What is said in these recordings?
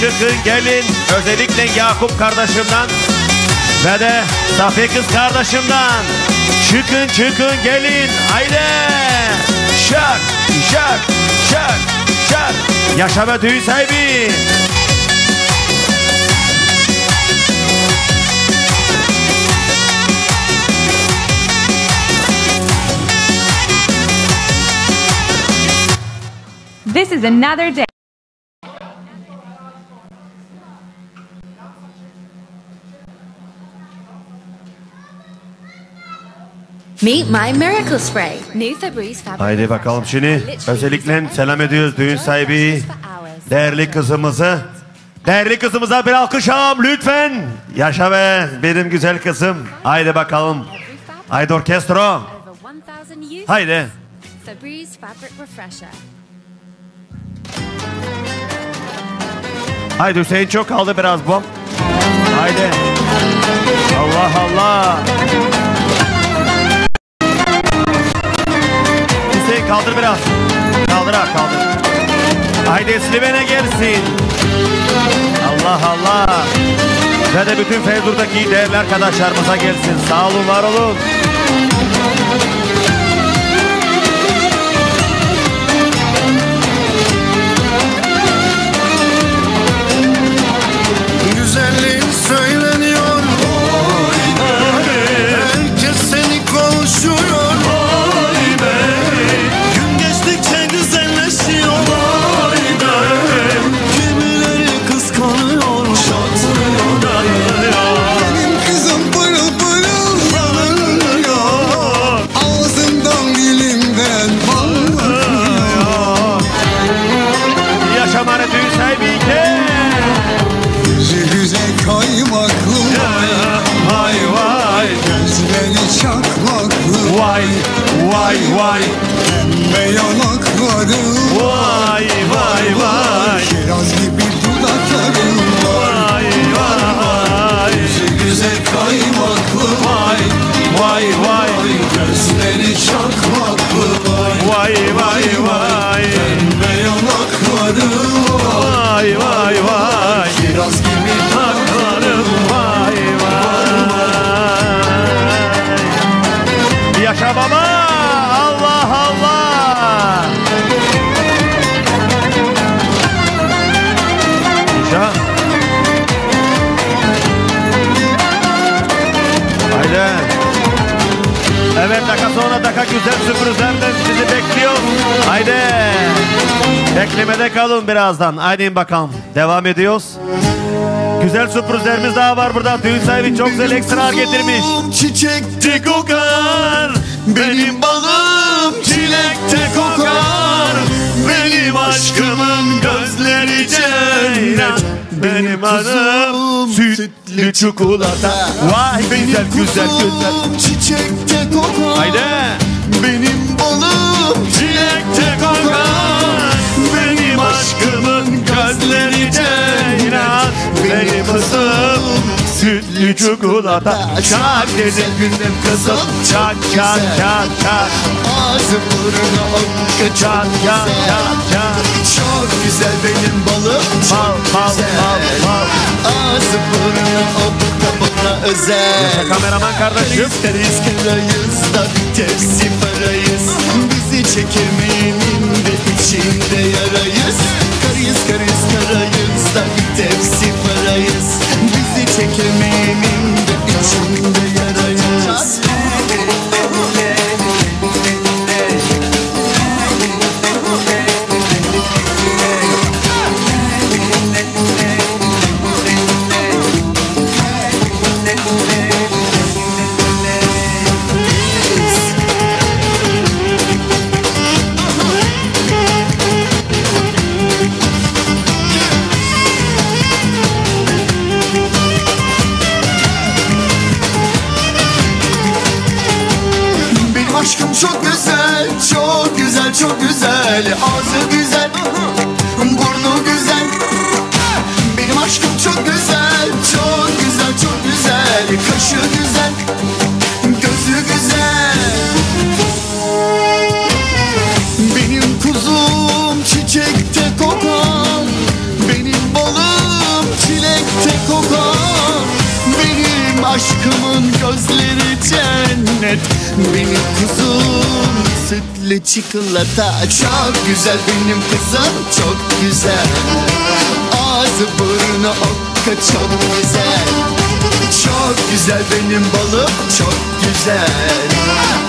çıkın gelin. Özellikle Yakup kardeşimden ve de Safiye kız kardeşimden. Çıkın çıkın gelin. Haydi. Şak şak şak şak. Yaşa be düğün sahibi. This is another day. Meet my miracle spray. New Febreze fabric. Haydi bakalım şimdi özellikle selam ediyoruz düğün sahibi değerli kızımızı. Değerli kızımıza bir alkış alalım lütfen. Yaşa be benim güzel kızım. Haydi bakalım. Haydi orkestro. Over 1,000 use. Haydi. Febreze fabric refresher. Haydi Hüseyin çok kaldı biraz bu. Haydi. Allah Allah. Kaldır biraz. Kaldır ha kaldır. Haydi Sliven'e gelsin. Allah Allah. Ve de bütün Feyzur'daki değerli arkadaşlarımıza gelsin. Sağ olun, var olun. Vay vay. Pembe yanakları Vay vay vay. Kiraz gibi dudakları var Vay vay. Yüzü güzel kaymaklı Vay vay vay. Gözleri çakmaklı Vay vay vay. Pembe yanakları güzel sürprizlerle sizi bekliyor. Haydi. Beklemede kalın birazdan. Haydi bakalım. Devam ediyoruz. Güzel sürprizlerimiz daha var burada. Düğün sahibi çok güzel ekstra getirmiş. Çiçekte kokar Benim balım çilekte kokar Benim aşkımın gözleri cennet Benim adım sütlü çikolata. Vay güzel güzel güzel. Çiçekte kokar Haydi. Benim balım çilekte kokar Benim aşkımın gözleri cennet. Benim kızım sütlü çikolata. Çak dedim gündem kızım. Çak çak çak çak. Ağzı burnu okka Çak çak çak çak. Çok güzel benim balım Bal çok güzel bal bal. Ağzı burnu okka bana özel. Yaşa kameraman kardeşim. Karayız da bir tepsi parayız. Bizi çeker miyiminde içinde yarayız. Karayız karayız karayız da tepsi parayız. Bizi çeker miyiminde içinde güzel, ağzı güzel, burnu güzel. Benim aşkım çok güzel, çok güzel, çok güzel. Kaşı güzel, gözü güzel. Benim kuzum çiçekte kokan Benim balım çilekte kokan Benim aşkımın gözleri cennet. Benim kuzum sütlü çikolata Çok güzel. Benim kızım çok güzel. Ağzı burnu okka çok güzel. Çok güzel benim balım çok güzel.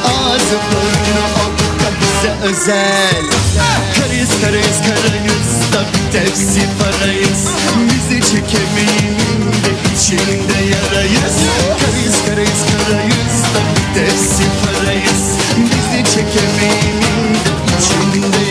Ağzı burnu okka bize özel. Karayız karayız karayız. Da bir tepsi parayız. Bizi çekemeyenin de içinde yarayız. Karayız karayız karayız. Da bir tepsi parayız Bizi çekemeyenin de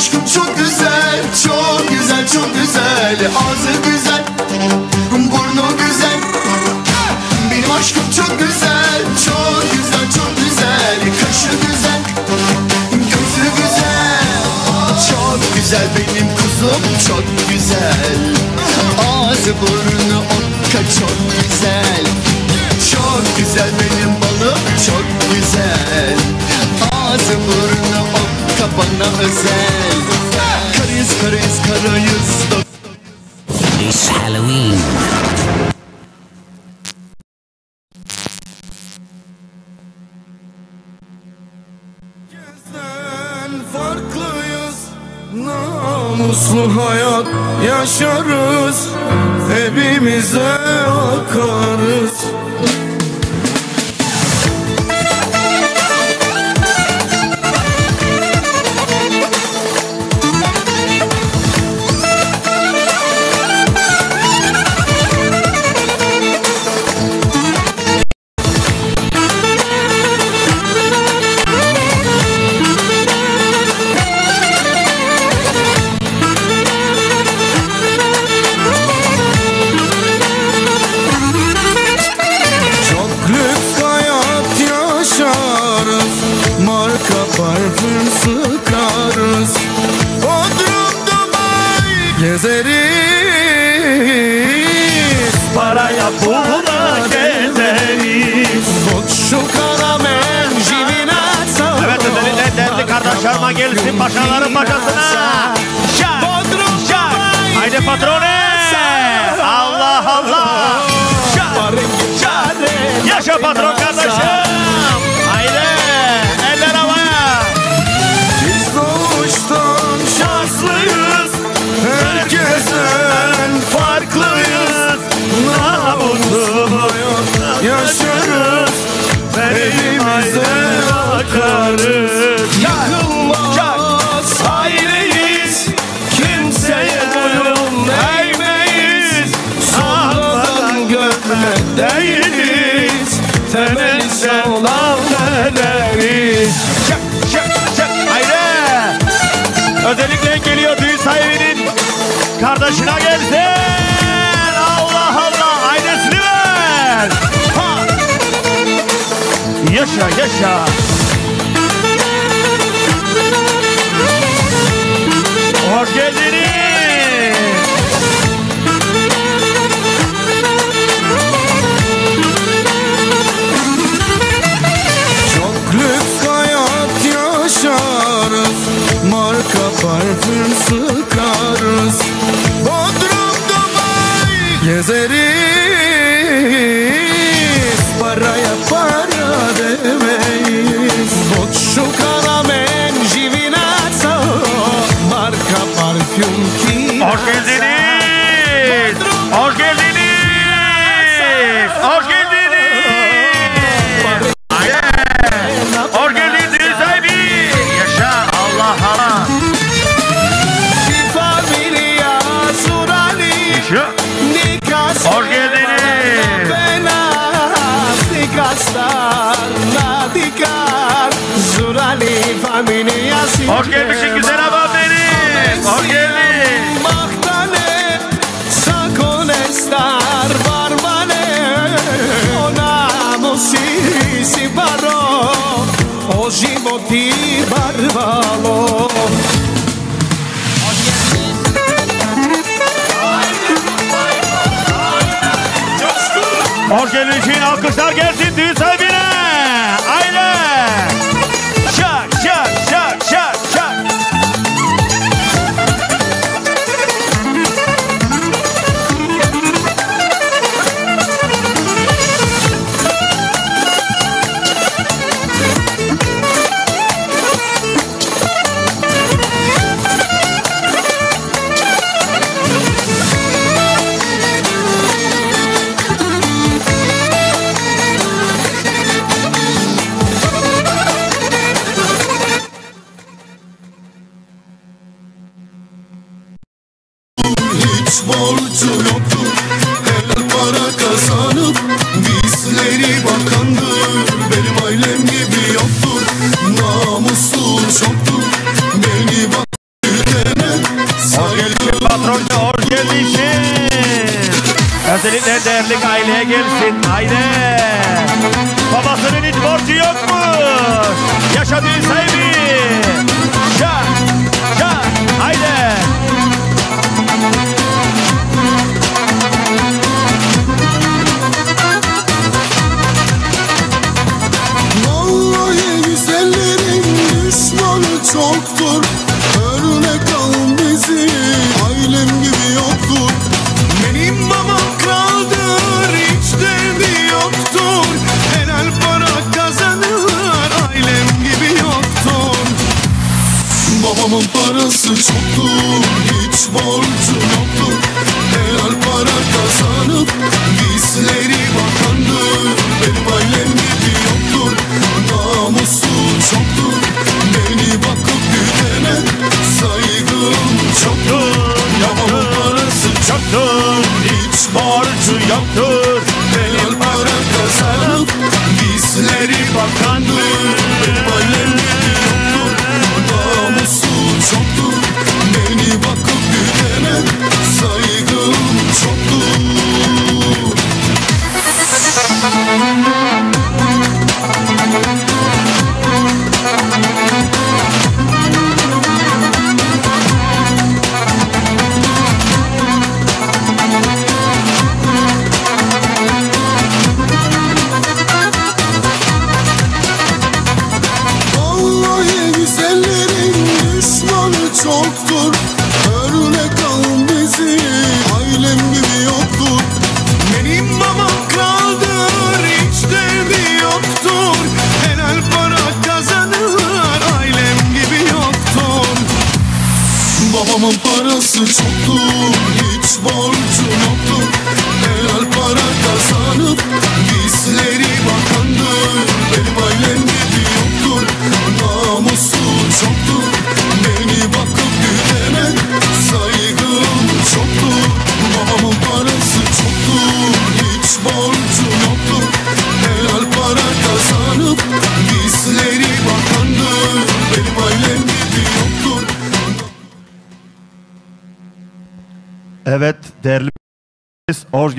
Aşkım çok güzel, çok güzel, çok güzel. Ağzı güzel, burnu güzel. Benim aşkım çok güzel, çok güzel, çok güzel. Kaşı güzel, gözü güzel. Çok güzel benim kuzum, çok güzel. Ağzı burnu okka çok güzel. Çok güzel benim balım, çok güzel. Ağzı burnu okka bana özel. Karayız karayız. Da It's Halloween. Bizden farklıyız. Namuslu hayat yaşarız. Evimize akarız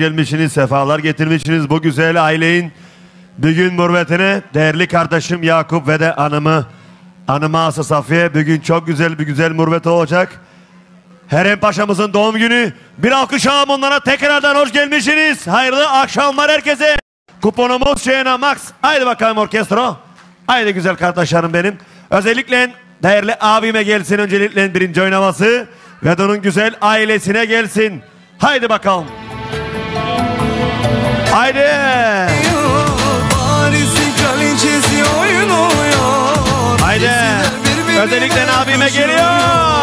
gelmişsiniz, sefalar getirmişsiniz bu güzel ailenin bugün mürvetine. Değerli kardeşim Yakup ve de anımı, anımı Asa Safiye bugün çok güzel bir güzel mürvet olacak. Herem Paşa'mızın doğum günü. Bir alkışam onlara tekrardan hoş gelmişsiniz. Hayırlı akşamlar herkese. Kuponumuz Şena Max. Haydi bakalım orkestro. Haydi güzel kardeşlerim benim. Özellikle değerli abime gelsin öncelikle birinci oynaması. Ve onun güzel ailesine gelsin. Haydi bakalım. Haydi. Haydi. Özellikle abime geliyor.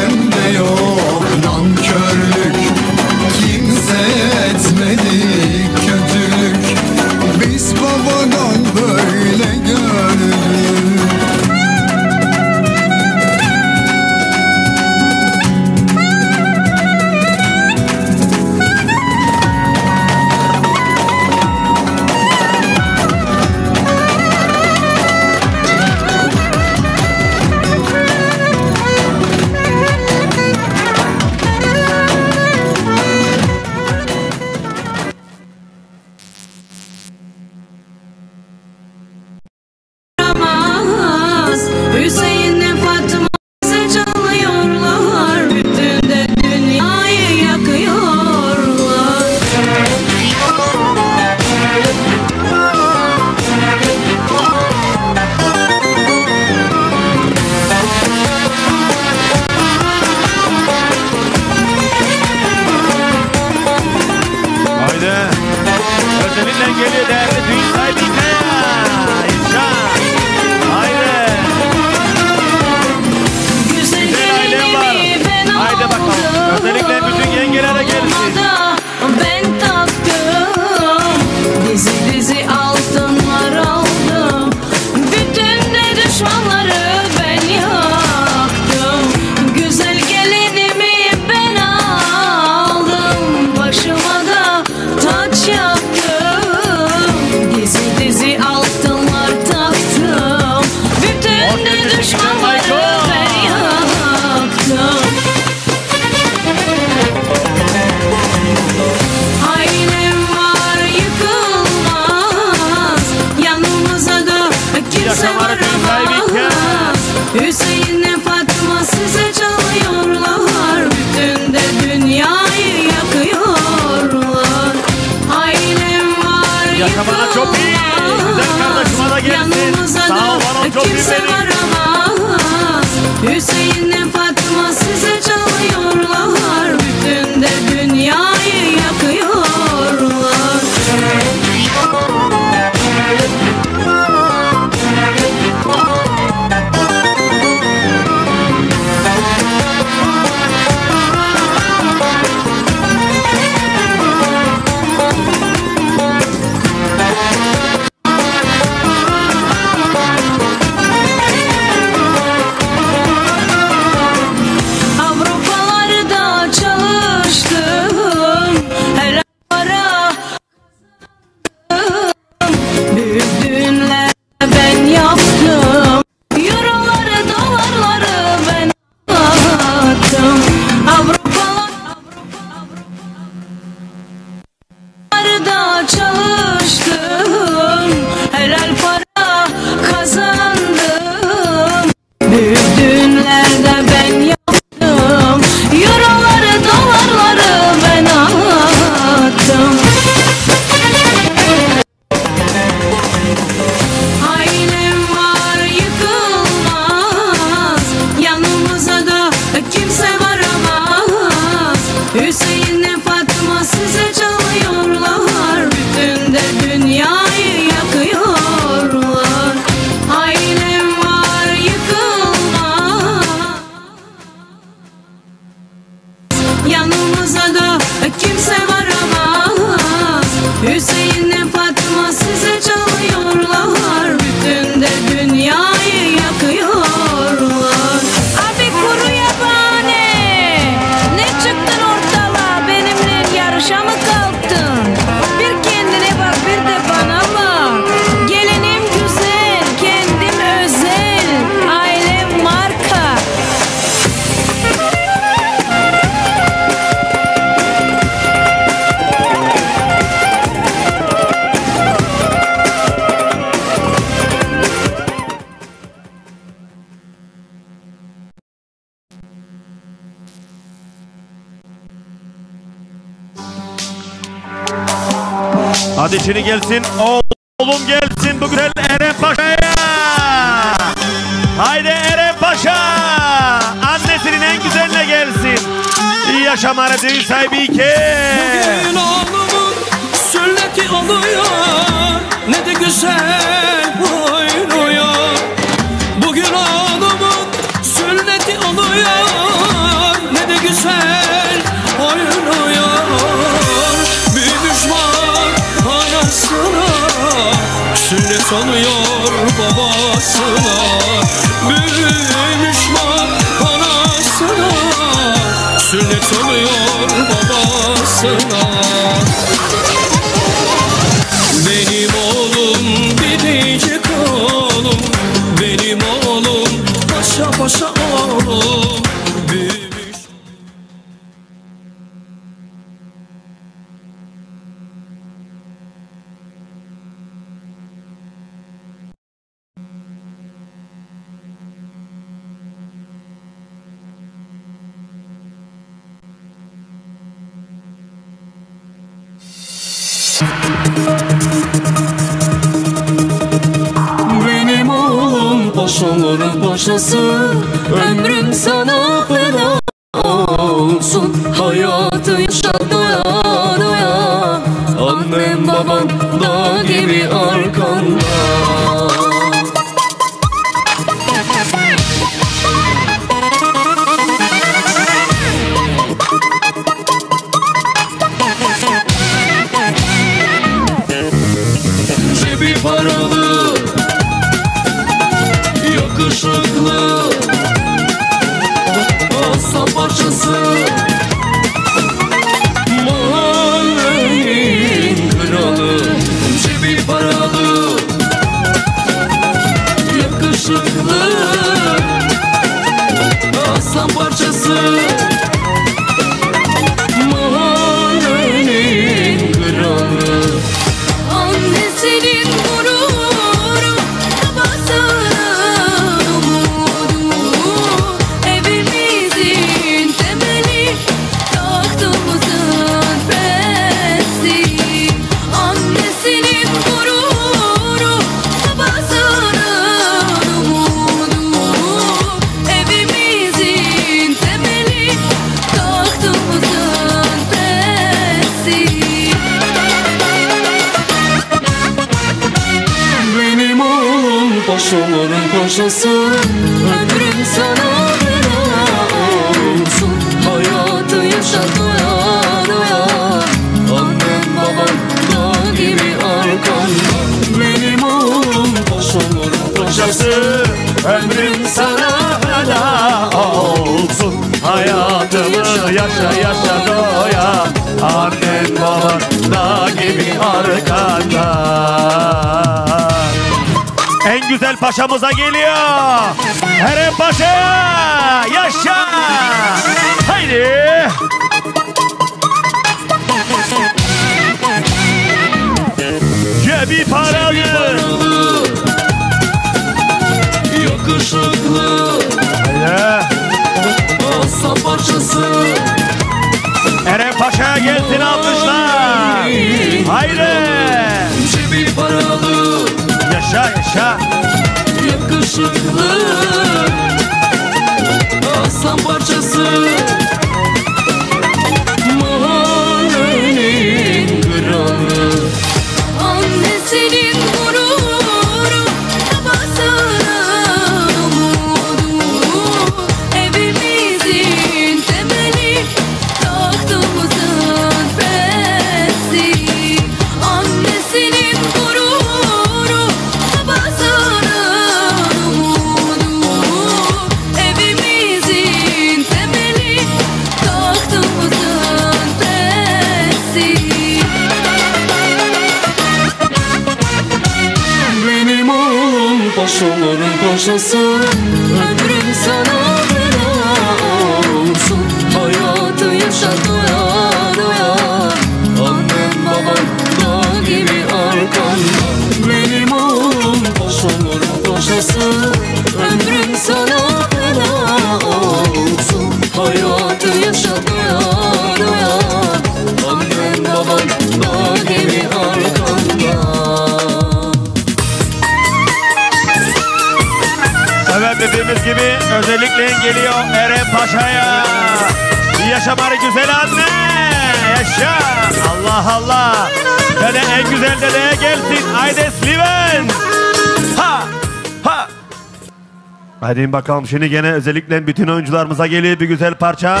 bakalım şimdi gene özellikle bütün oyuncularımıza geliyor bir güzel parça.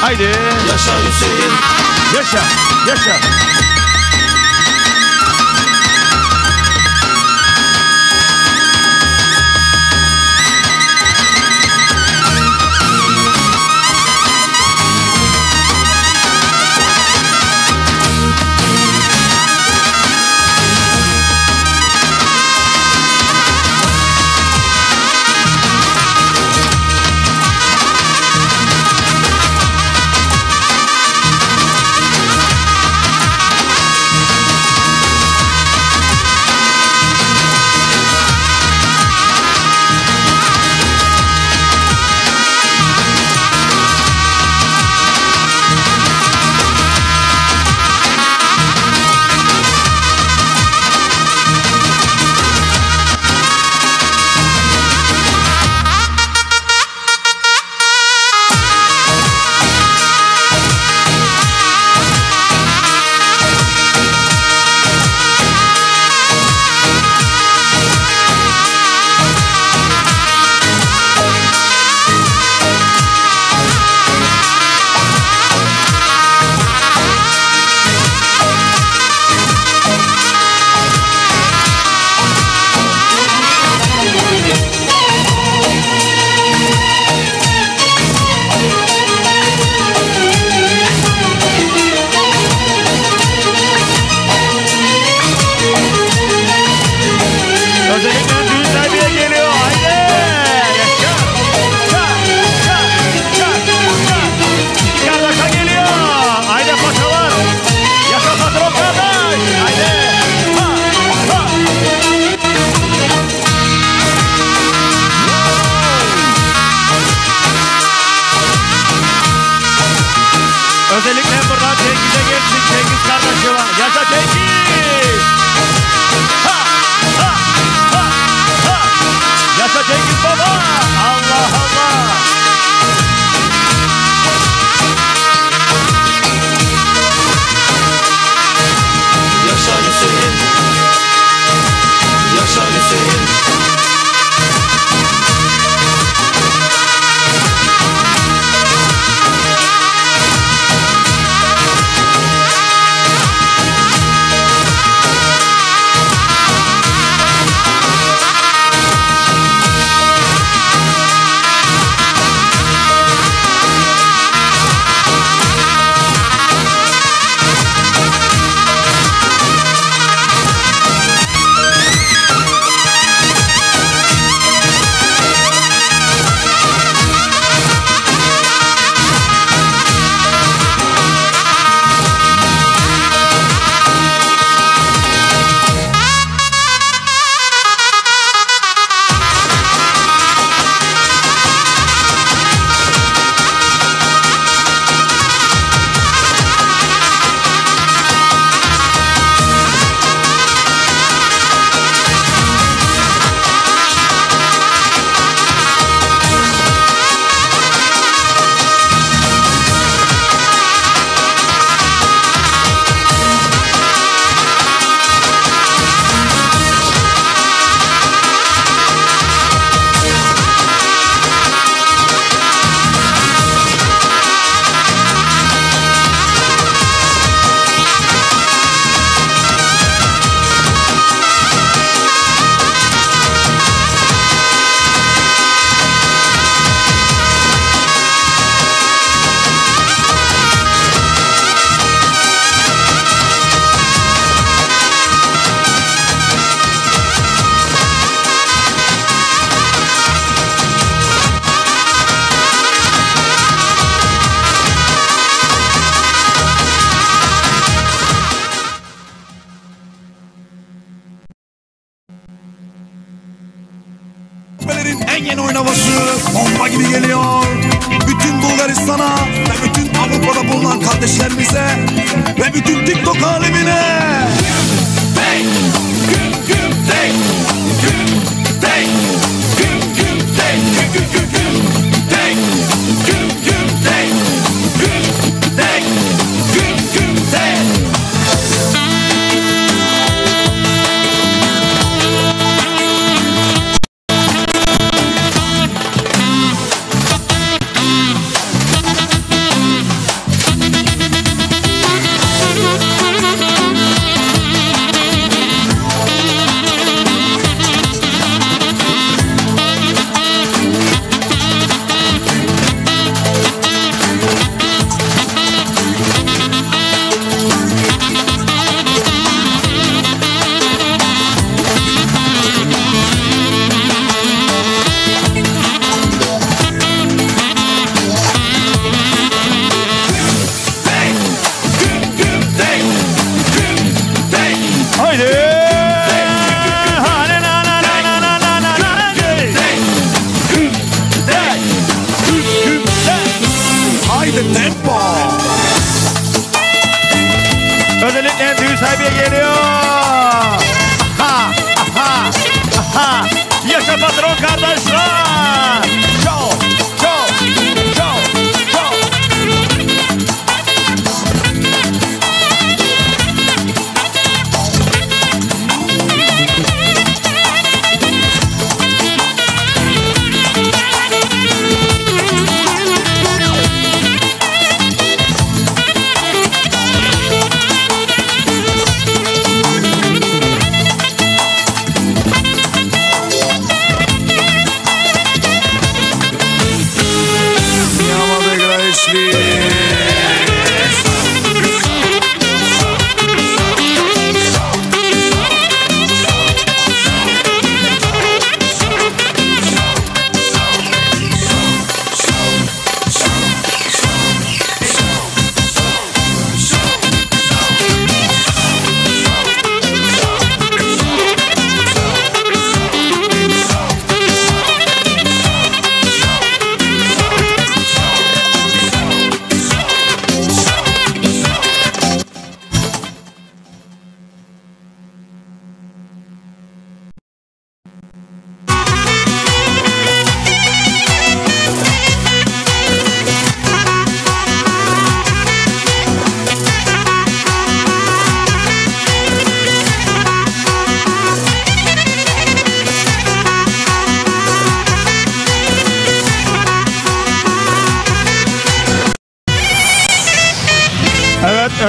Haydi. Yaşa Hüseyin. Yaşa, yaşa.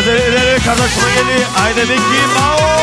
Gazetelere kardeşime geldi. Aydemik Mao.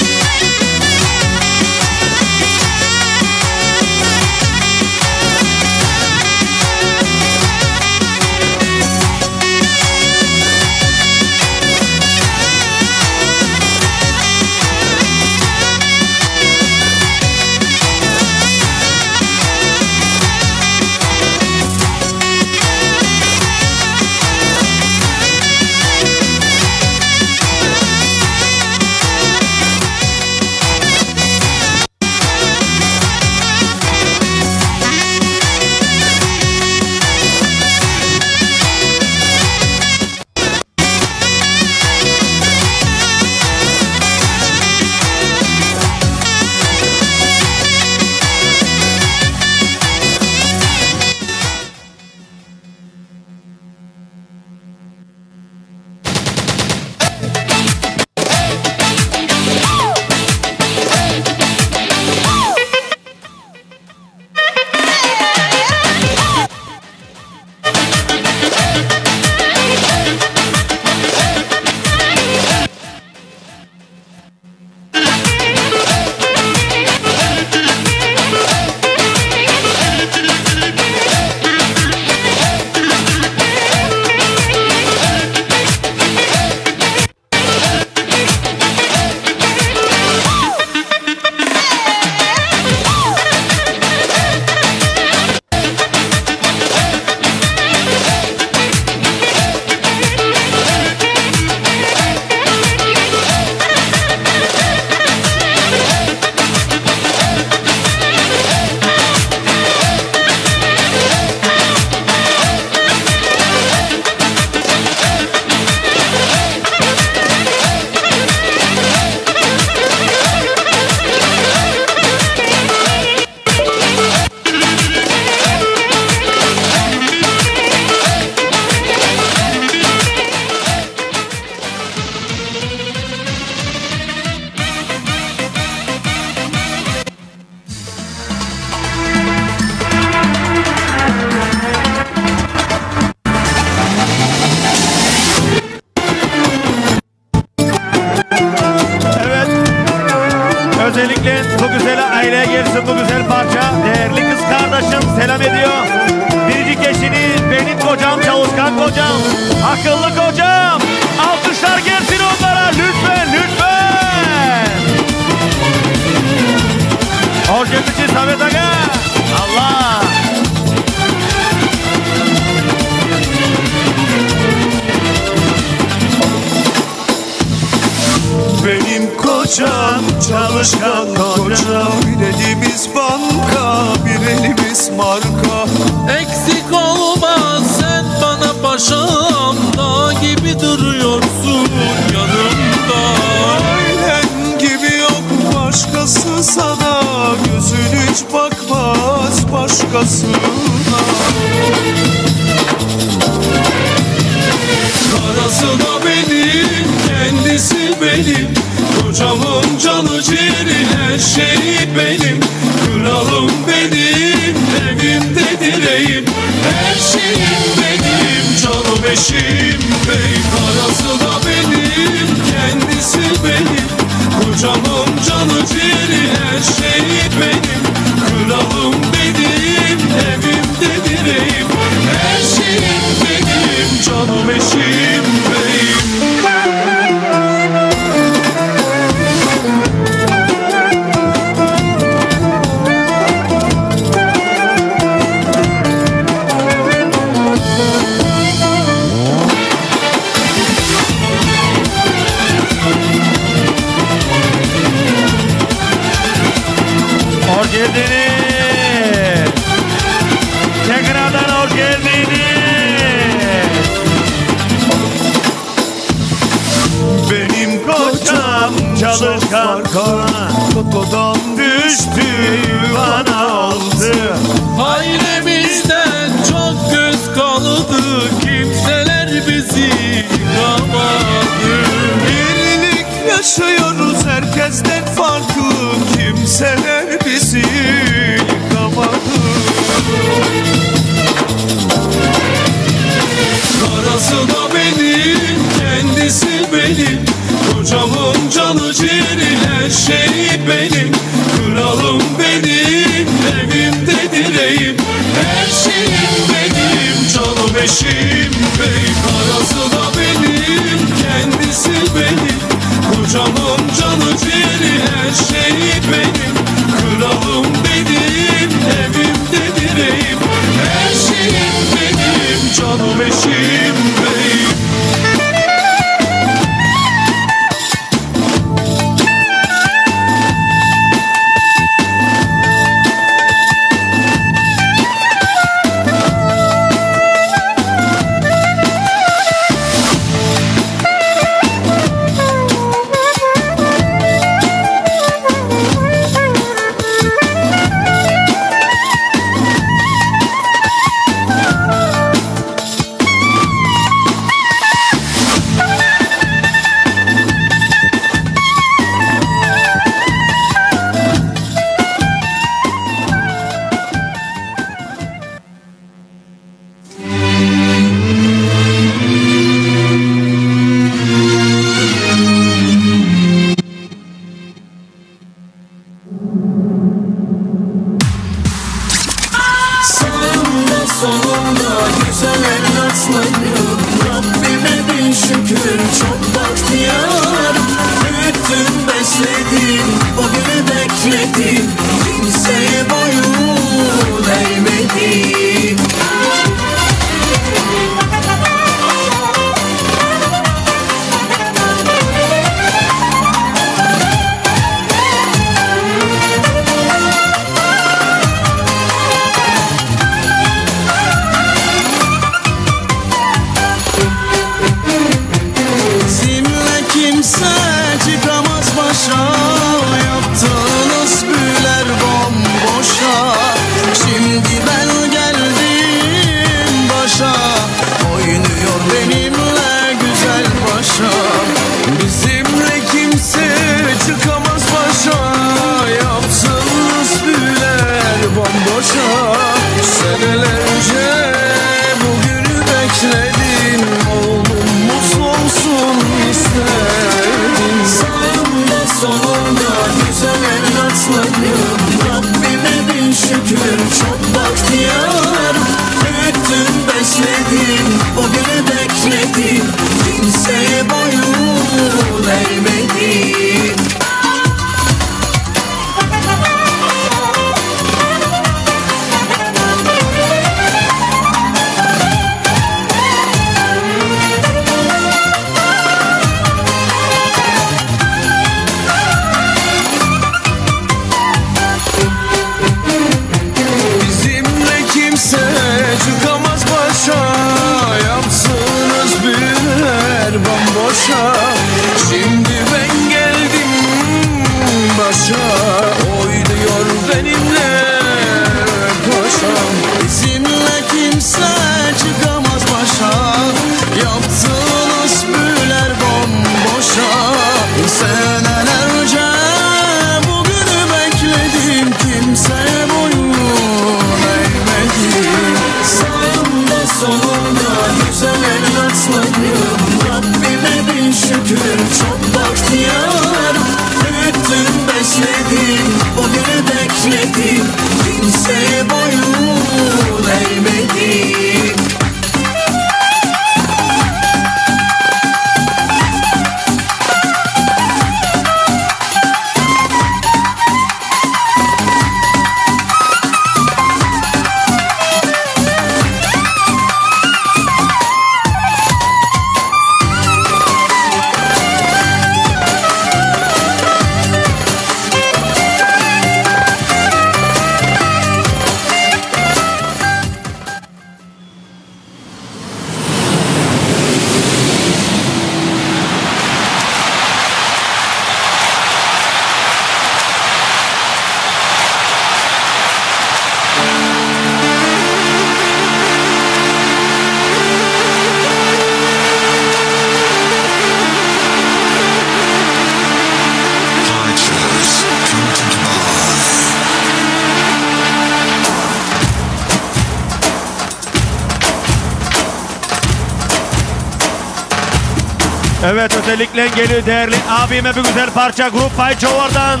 özellikle geliyor değerli abime bir güzel parça Grup Bay Jovar'dan.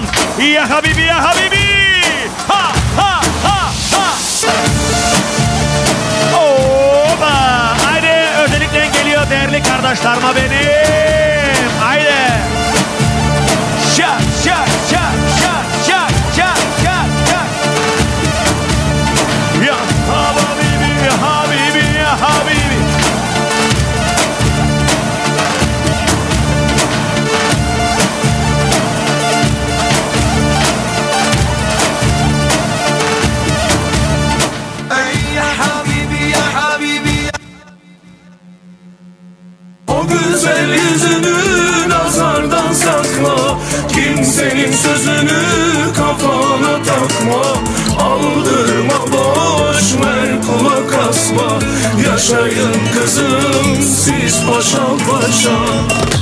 Ya Habibi ya Habibi. Ha ha ha ha. Oba. Haydi özellikle geliyor değerli kardeşlerime benim. bakma Aldırma boş ver kula kasma. Yaşayın kızım siz paşa paşa.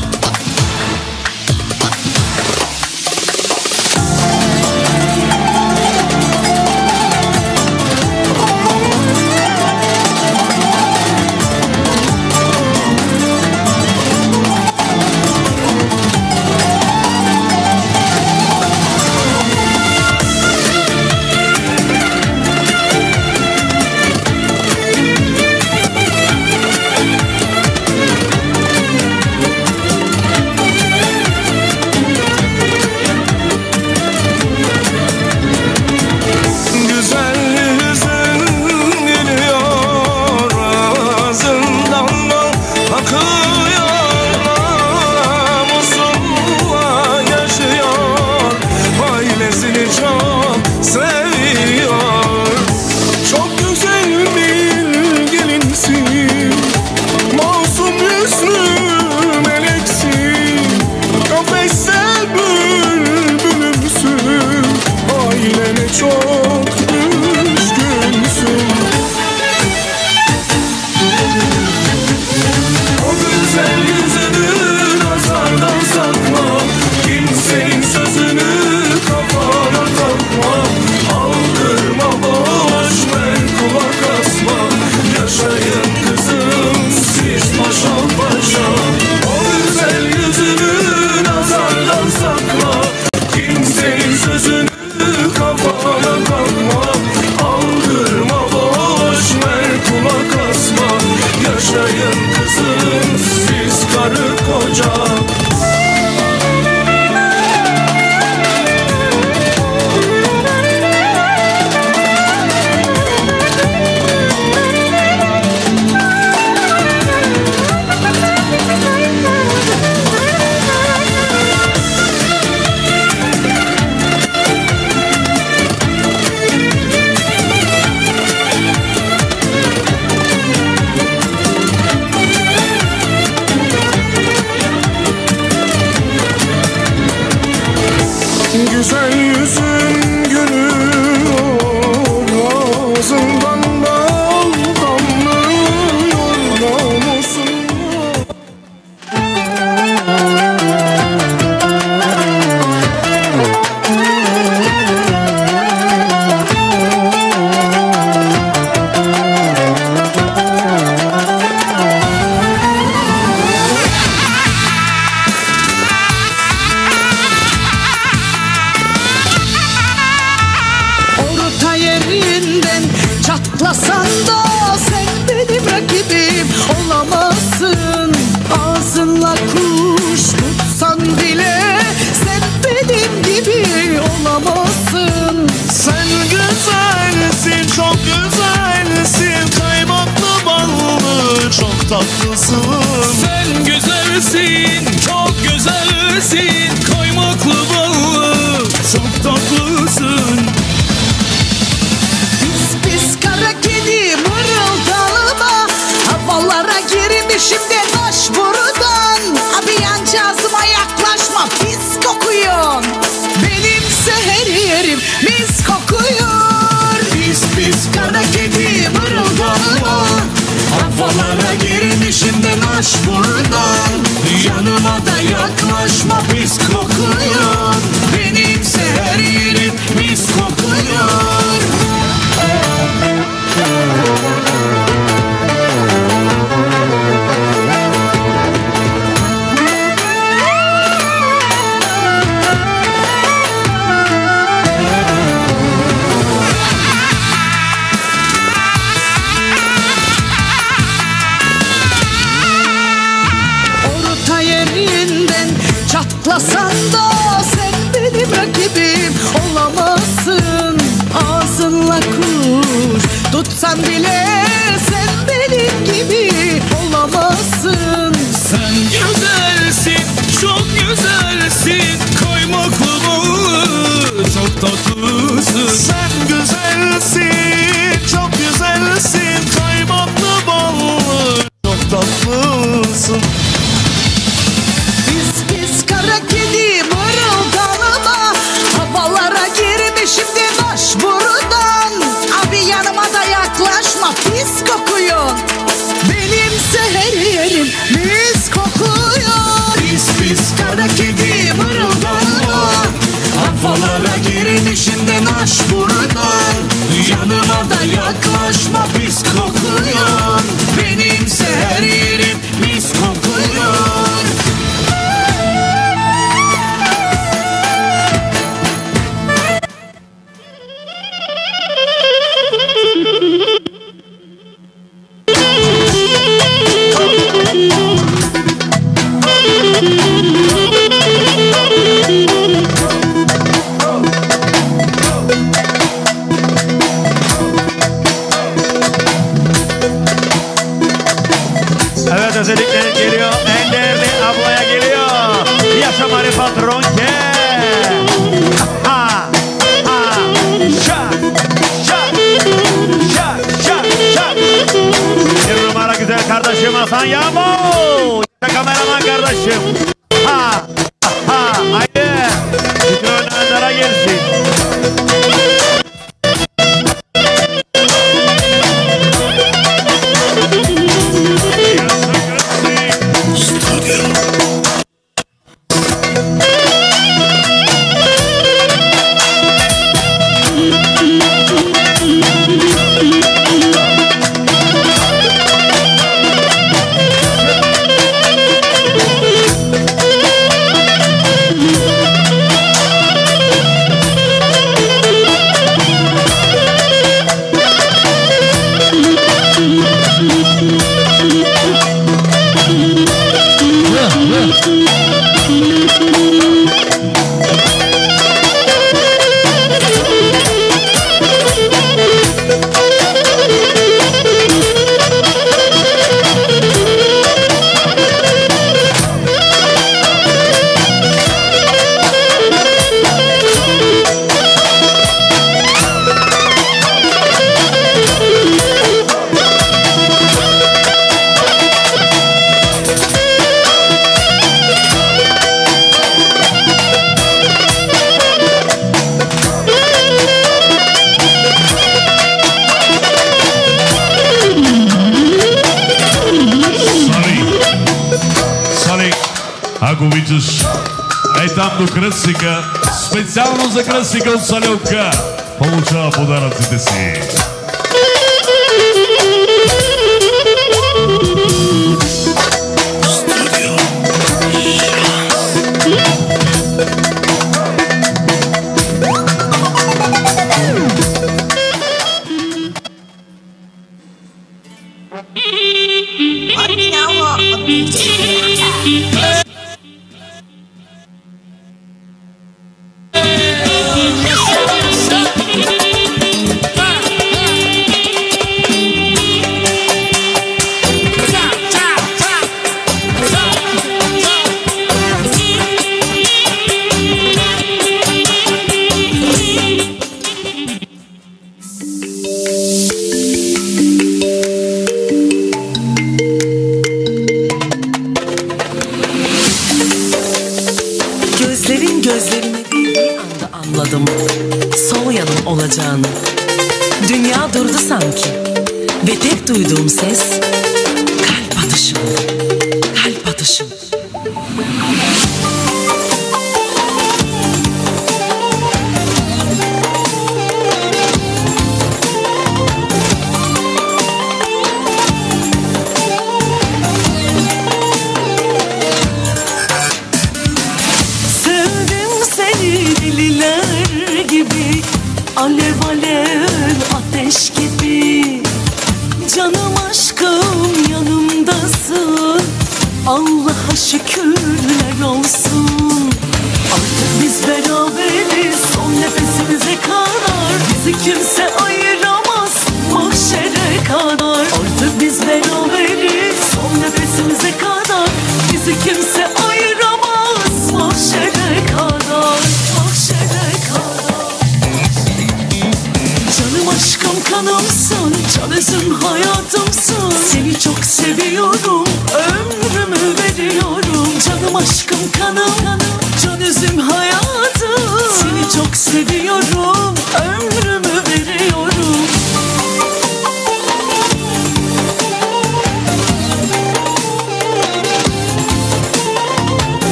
conditions.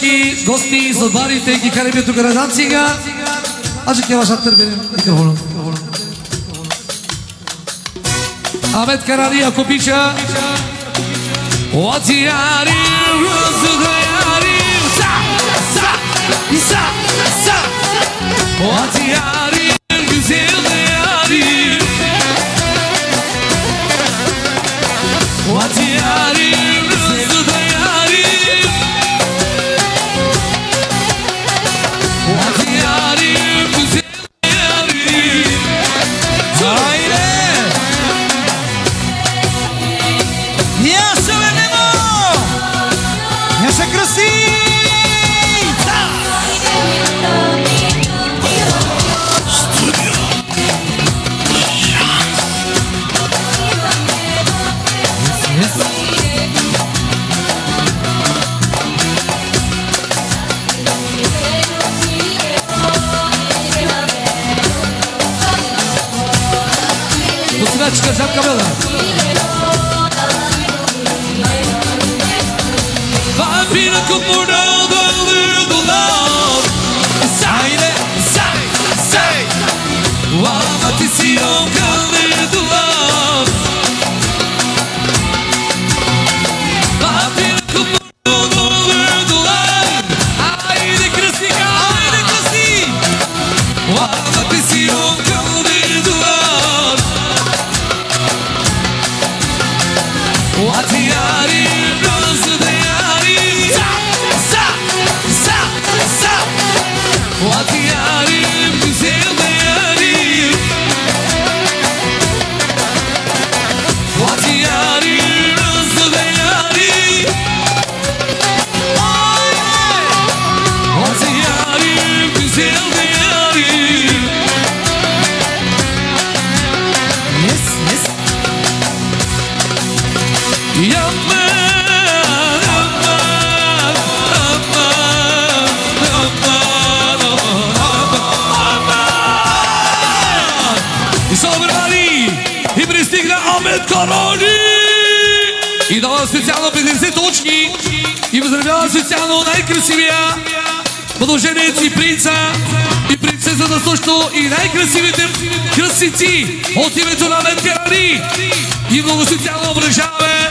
всички гости за барите ги караме тук на Данцига. Аз ще ваша търбене. Амет Карари, ако пиша... Оци ари, ръзда ари, са, са, са, са, оци ари. най-красивите кръстици от името на Ветерани и много се тя обръжаваме.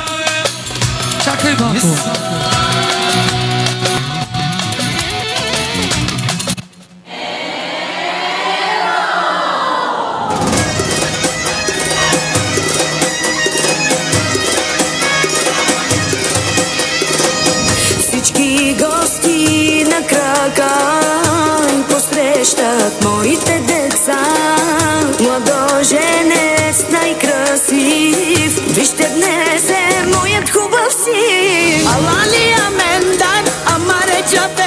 Чакай малко. jump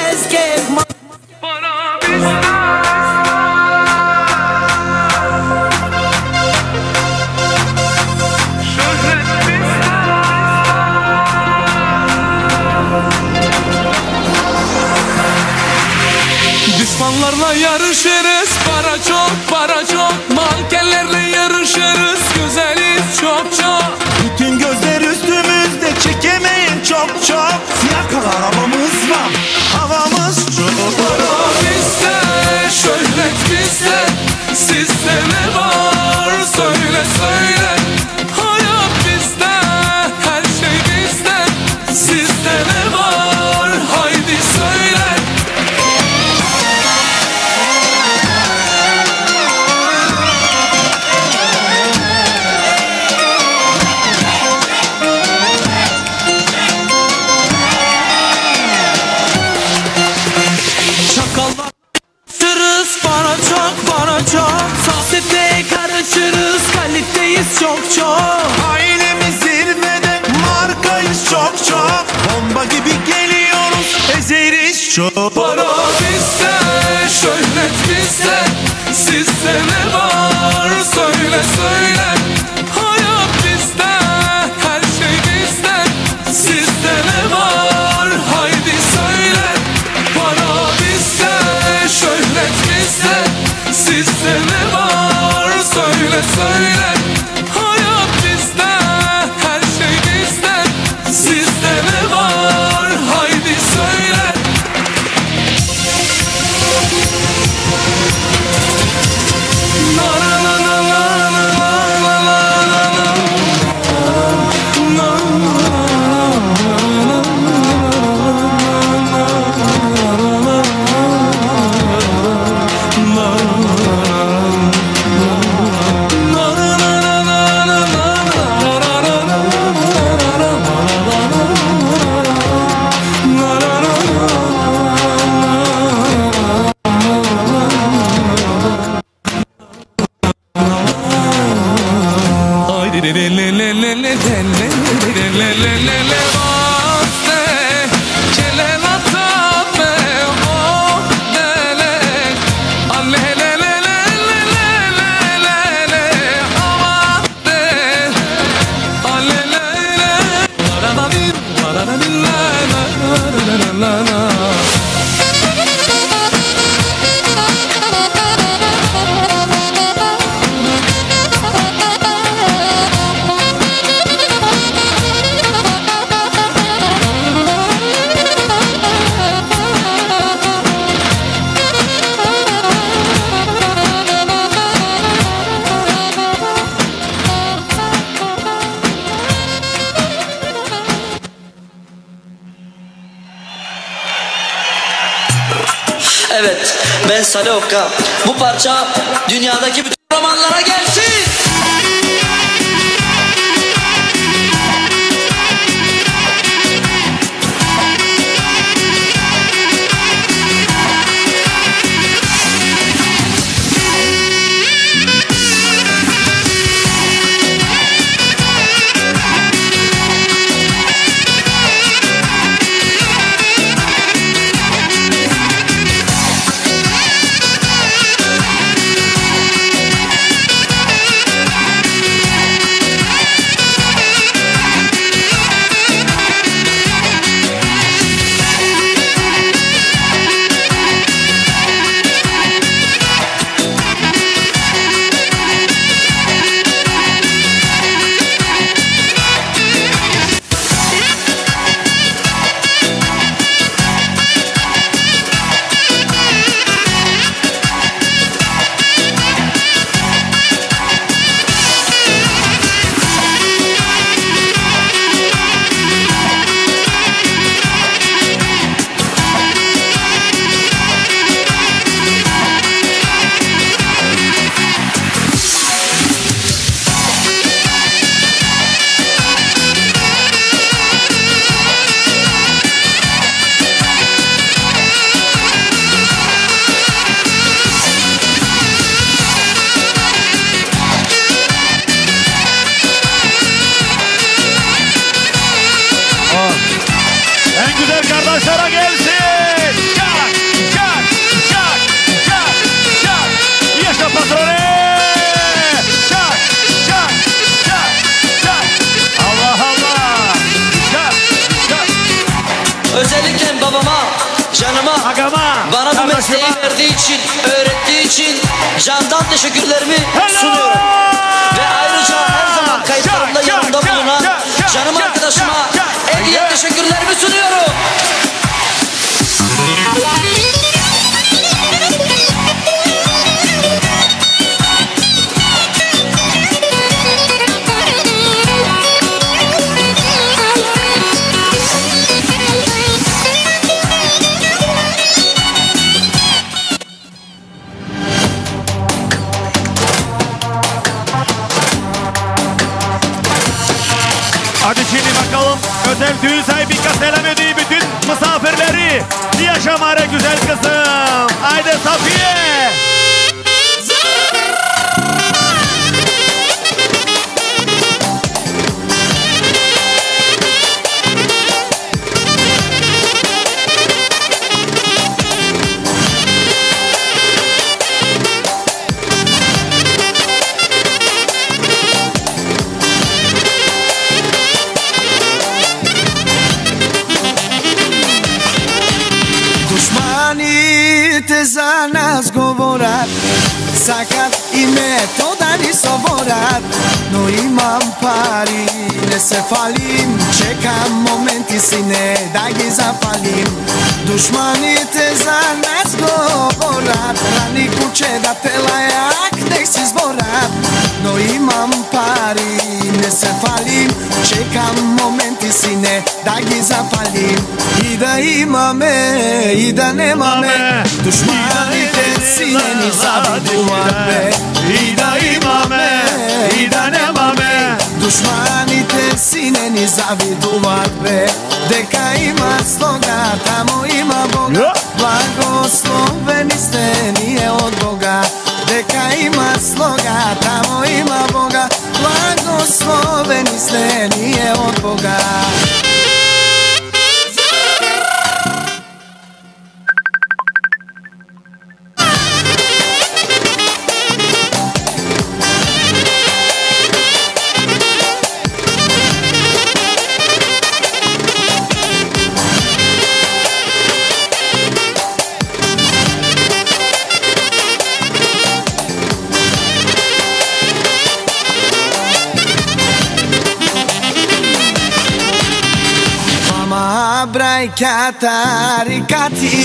tarikati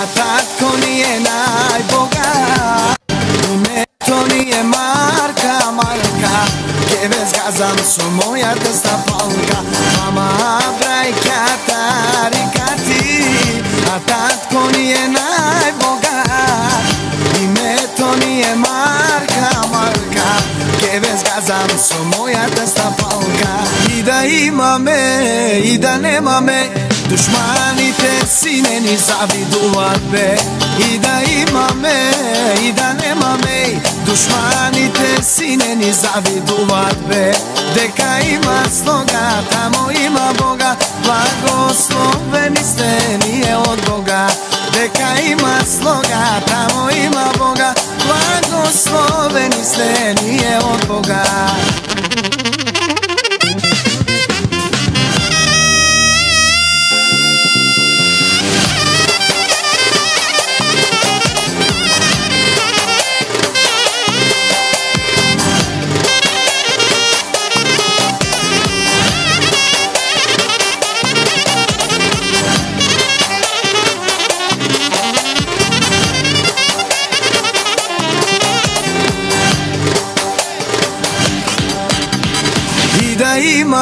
A tako mi je najboga. Umeto mi je marka, marka Tebe zgazam su moja desna polka. Ama brajka tarikati A tako mi je najboga. Umeto mi je marka, marka Tebe zgazam su moja desna polka. I da ima me, i da nema me Душманите си не ни завидуват бе И да имаме, и да немаме Душманите си не ни завидуват бе Дека има слога, тамо има Бога. Благословени сте ние от Бога. Дека има слога, тамо има Бога. Благословени сте ние от Бога.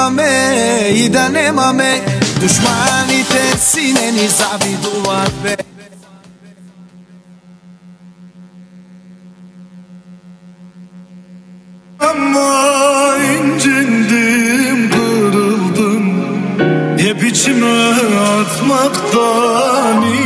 Da ima me, i da nema me. Dušmani te sine ni zaviduvat be Ama incindim, kırıldım. Hep içime atmaktan inan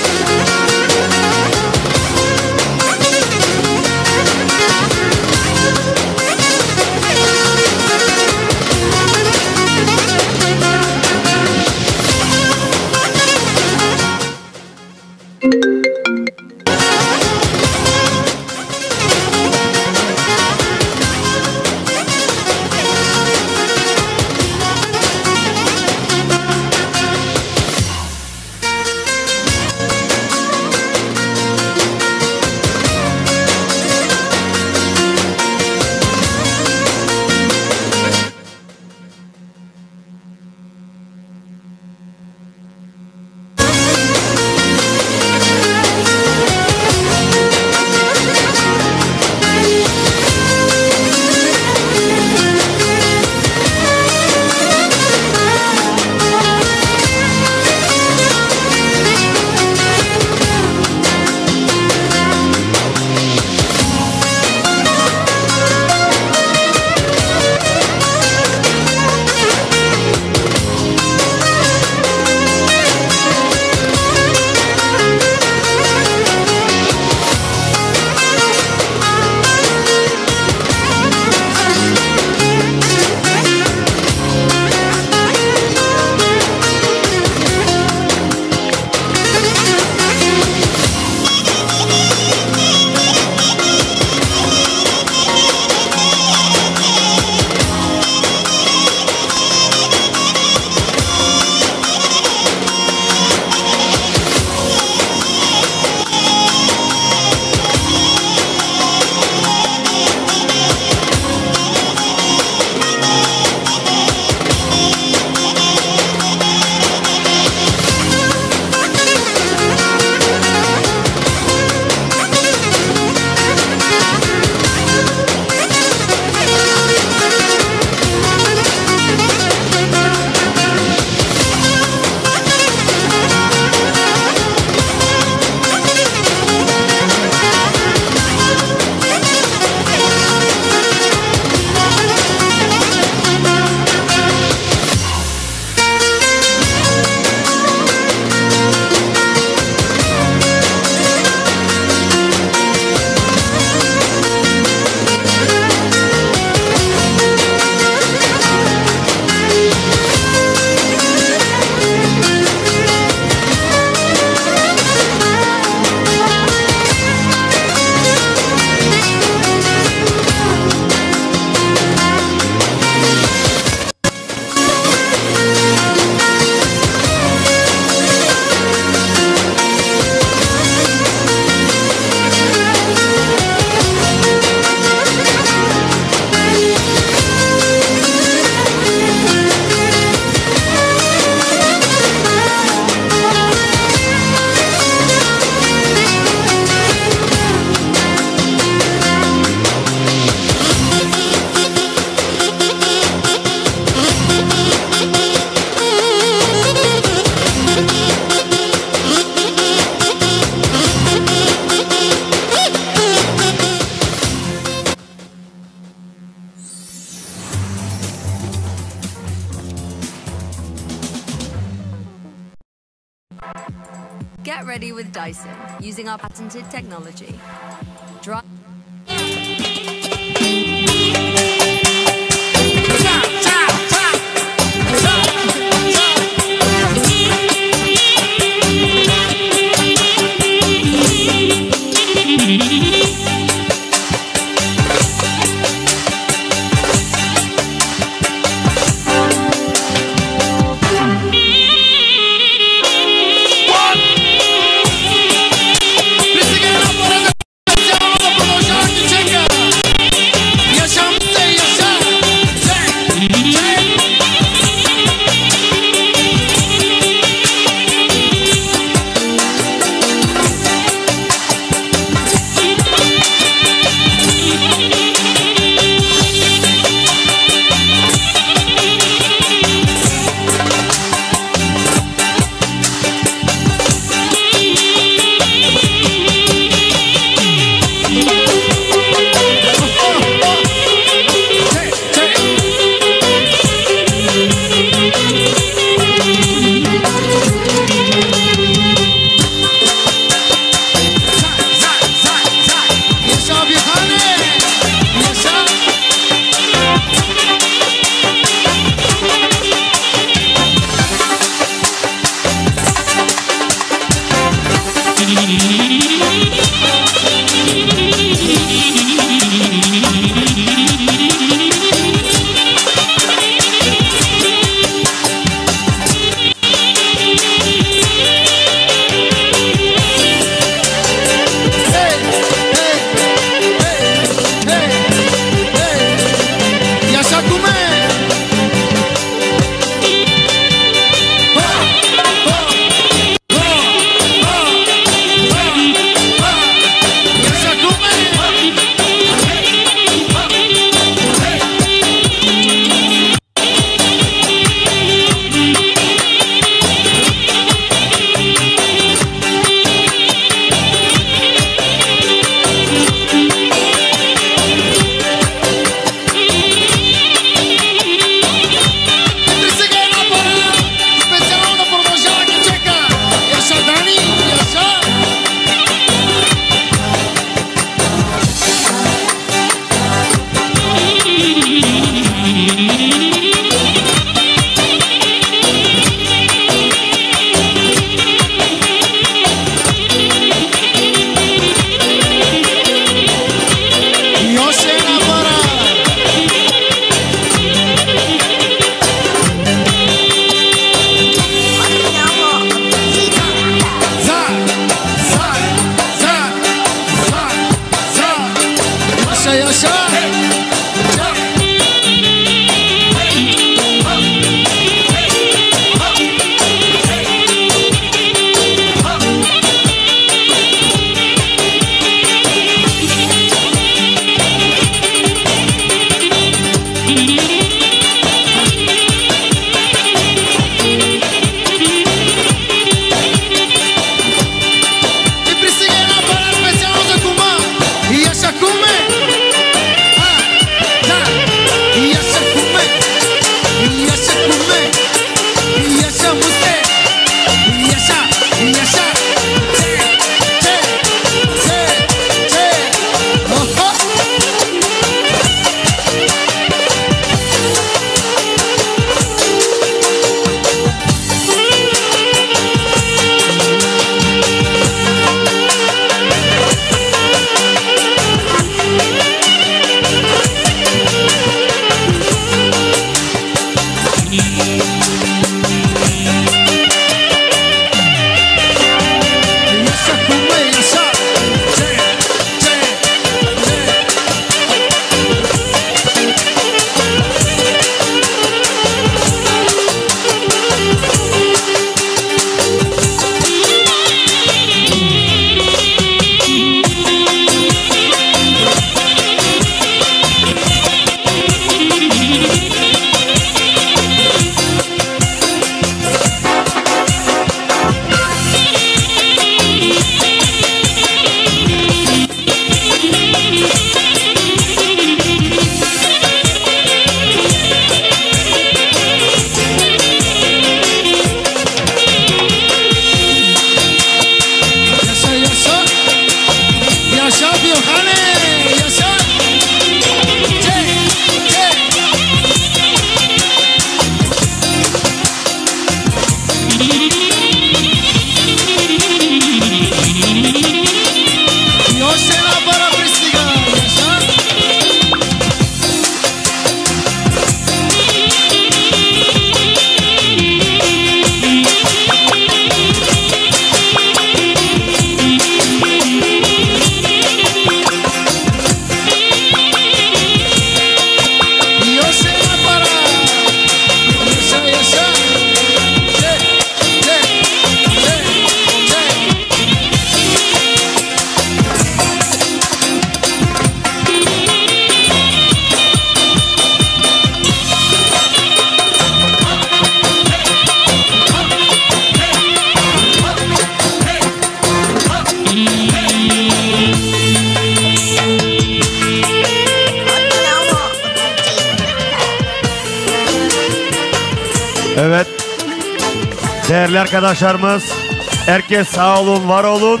herkes sağ olun, var olun.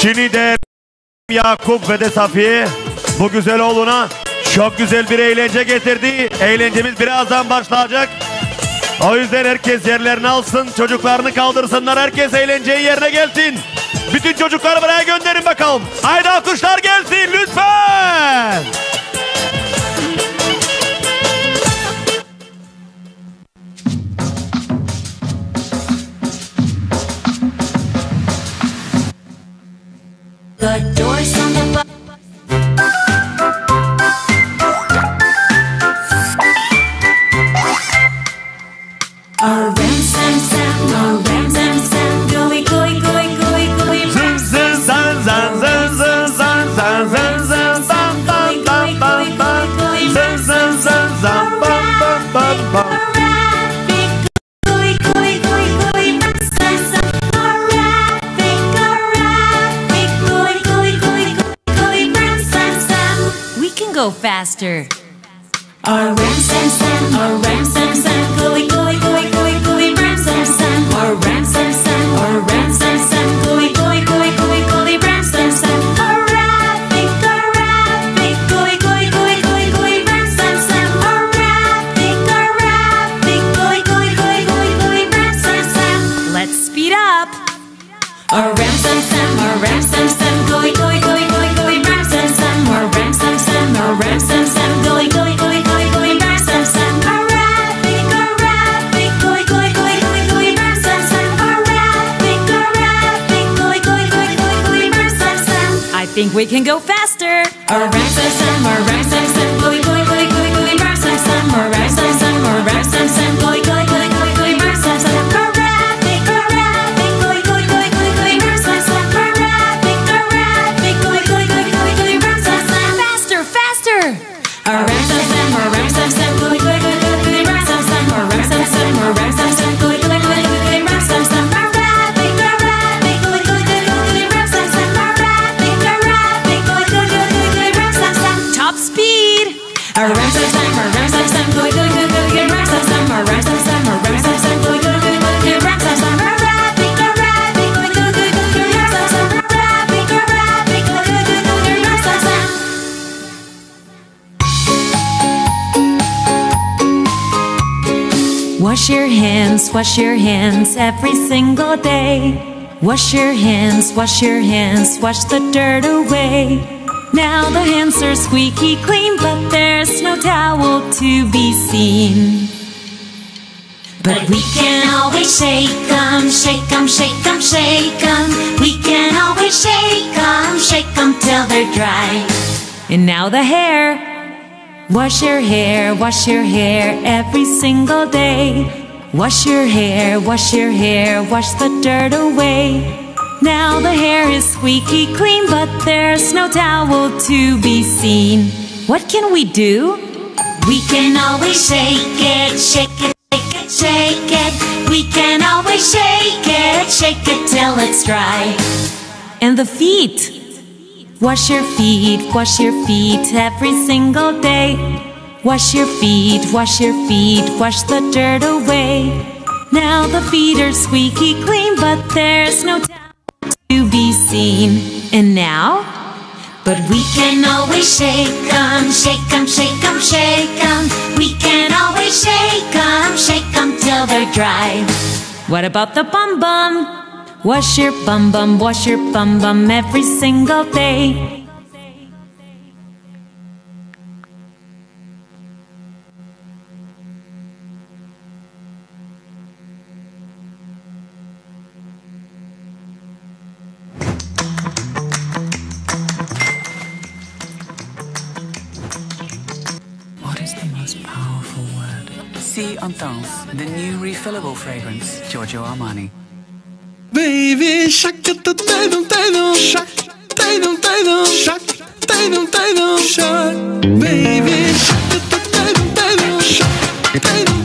Şimdi de Yakup ve de Safiye bu güzel oğluna çok güzel bir eğlence getirdi. Eğlencemiz birazdan başlayacak. O yüzden herkes yerlerini alsın, çocuklarını kaldırsınlar. Herkes eğlenceyi yerine gelsin. Bütün çocukları buraya gönderin bakalım. Haydi alkışlar gelsin lütfen. think we can go faster. Araxes and Maraxes and Wash your hands, wash your hands every single day. Wash your hands, wash your hands, wash the dirt away. Now the hands are squeaky clean, but there's no towel to be seen. But we can always shake 'em, shake 'em, shake 'em, shake 'em. We can always shake 'em, shake 'em till they're dry. And now the hair. Wash your hair, wash your hair every single day. Wash your hair, wash your hair, wash the dirt away. Now the hair is squeaky clean, but there's no towel to be seen. What can we do? We can always shake it, shake it, shake it, shake it. We can always shake it, shake it till it's dry. And the feet. Wash your feet, wash your feet every single day. Wash your feet, wash your feet, wash the dirt away. Now the feet are squeaky clean, but there's no doubt to be seen. And now? But we can always shake 'em, shake 'em, shake 'em, shake 'em. We can always shake 'em, shake 'em till they're dry. What about the bum bum? Wash your bum bum, wash your bum bum every single day. What is the most powerful word? See Intense, the new refillable fragrance, Giorgio Armani. Baby shark ta tay dum tay dum shark tay dum tay dum shark shark baby shark ta tay dum tay dum shark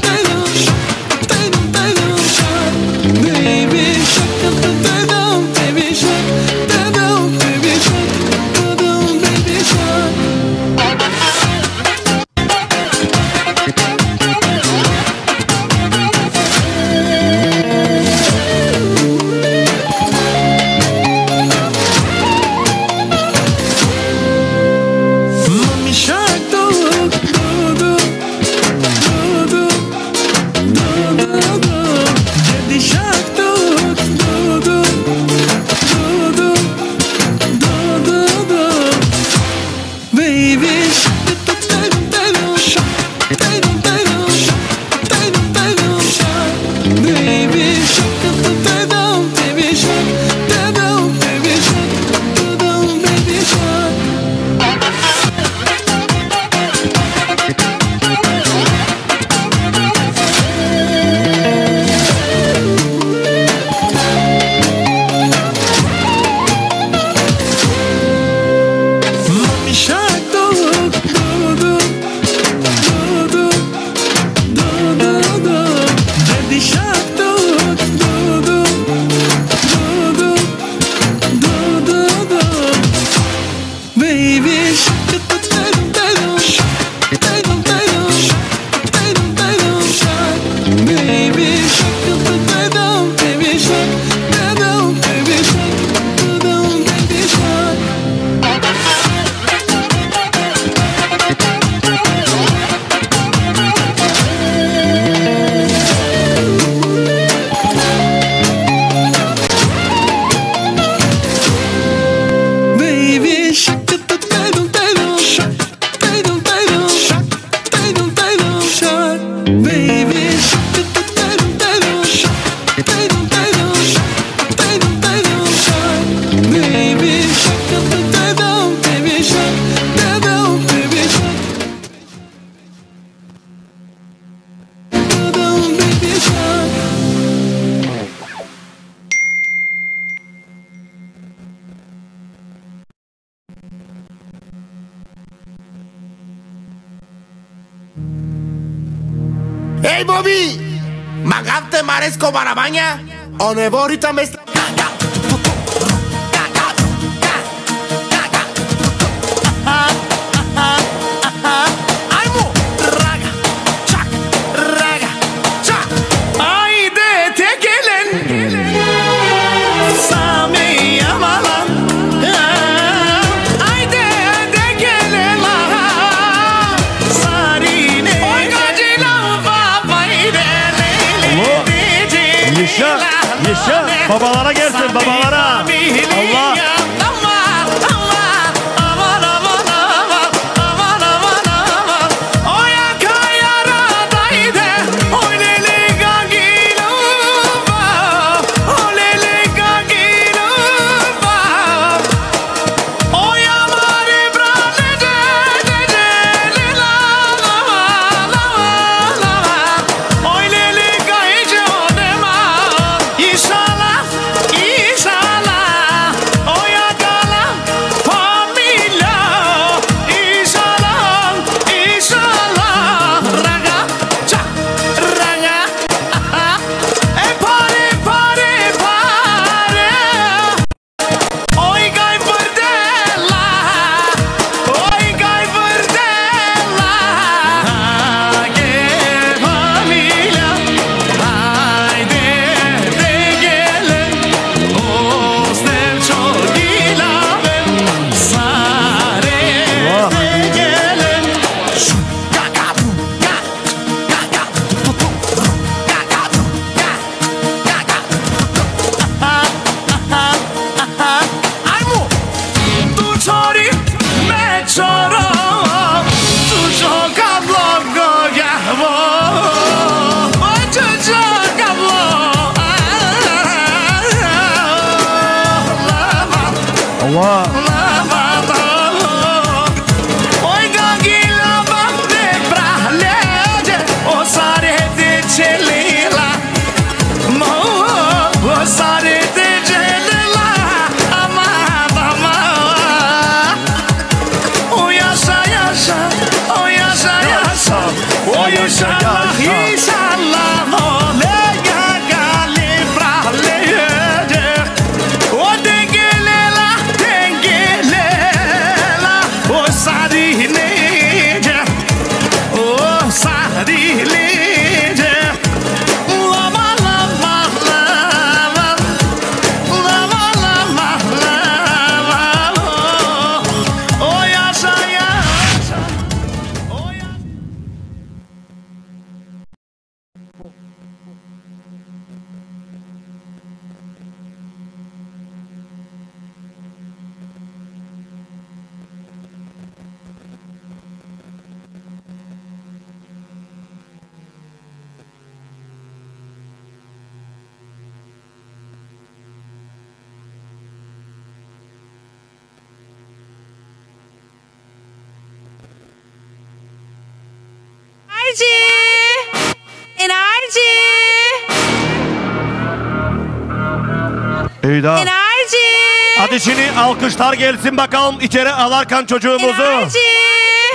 alkışlar gelsin bakalım içeri alarken çocuğumuzu. Enerji.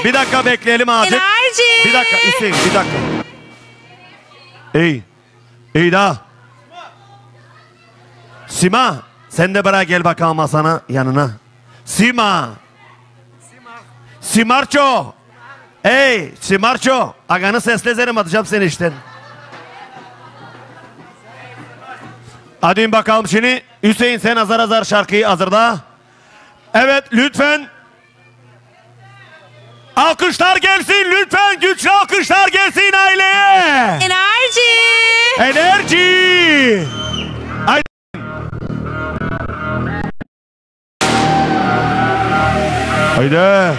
Bir dakika bekleyelim azıcık. Enerji. Bir dakika Hüseyin bir dakika. İyi. İyi daha. Sima sen de bırak gel bakalım masana yanına. Sima. Simarço. Ey Simarço. Aganı seslezerim atacağım seni işten. Hadi bakalım şimdi. Hüseyin sen azar azar şarkıyı hazırla. Evet lütfen. Alkışlar gelsin lütfen. Güçlü alkışlar gelsin aileye. Enerji. Enerji. Haydi. Haydi.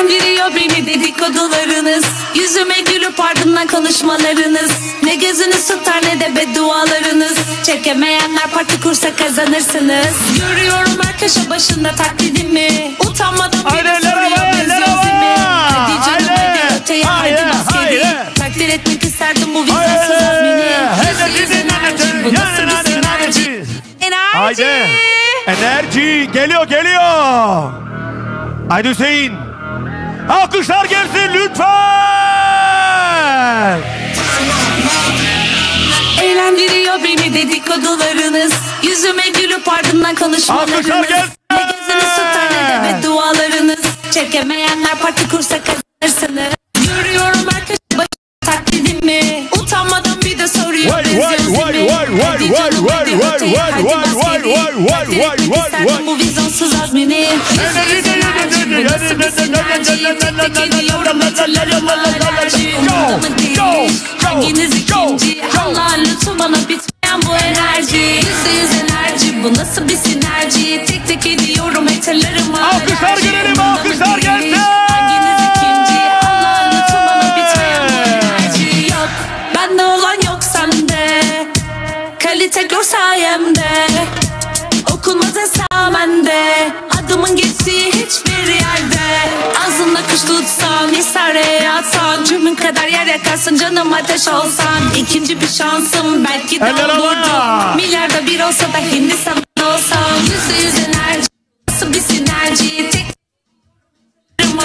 Eğlendiriyor beni dedikodularınız. Yüzüme gülüp ardından konuşmalarınız. Ne gözünüz tutar ne de beddualarınız. Çekemeyenler parti kursa kazanırsınız. Görüyorum her köşe başında taklidimi. Utanmadan biri soruyor benziyoruz Hadi canım hadi öteye haydi maskeli. Takdir etmek isterdim bu vizyonsuz azmini. Yüzde yüz enerji bu nasıl bir sinerji? Haydi. Enerji geliyor geliyor. Haydi Hüseyin. Alkışlar gelsin lütfen. Eğlendiriyor beni dedikodularınız Yüzüme gülüp ardından konuşmalarınız Alkışlar gelsin. Ne gözünüz tutar ne de beddualarınız Çekemeyenler parti kursa kazanırsınız Görüyorum her köşe başı taklidimi soruyor Vay, vay, vay, vay, vay, vay, vay, vay, vay, vay, vay, vay, vay, vay, isterdim vay. bu vizyonsuz azmini. Hanginiz ikinci? Allah'ın lütfu bana bitmeyen bu enerji. Yüzde yüz enerji bu nasıl bir sinerji? Tek tek ediyorum alerji Alkışlar görelim, alkışlar gelsin. Gör sayemde. Okunmaz esamende Adımın geçtiği hiçbir yerde. Ağzında kuş tutsan İsare yatsan Cümün kadar yer yakarsın Canım ateş olsan. İkinci bir şansım Belki de Eller havaya. olurdu Milyarda bir olsa da Hindistan olsam. Yüzde yüz enerji Nasıl bir sinerji. Tek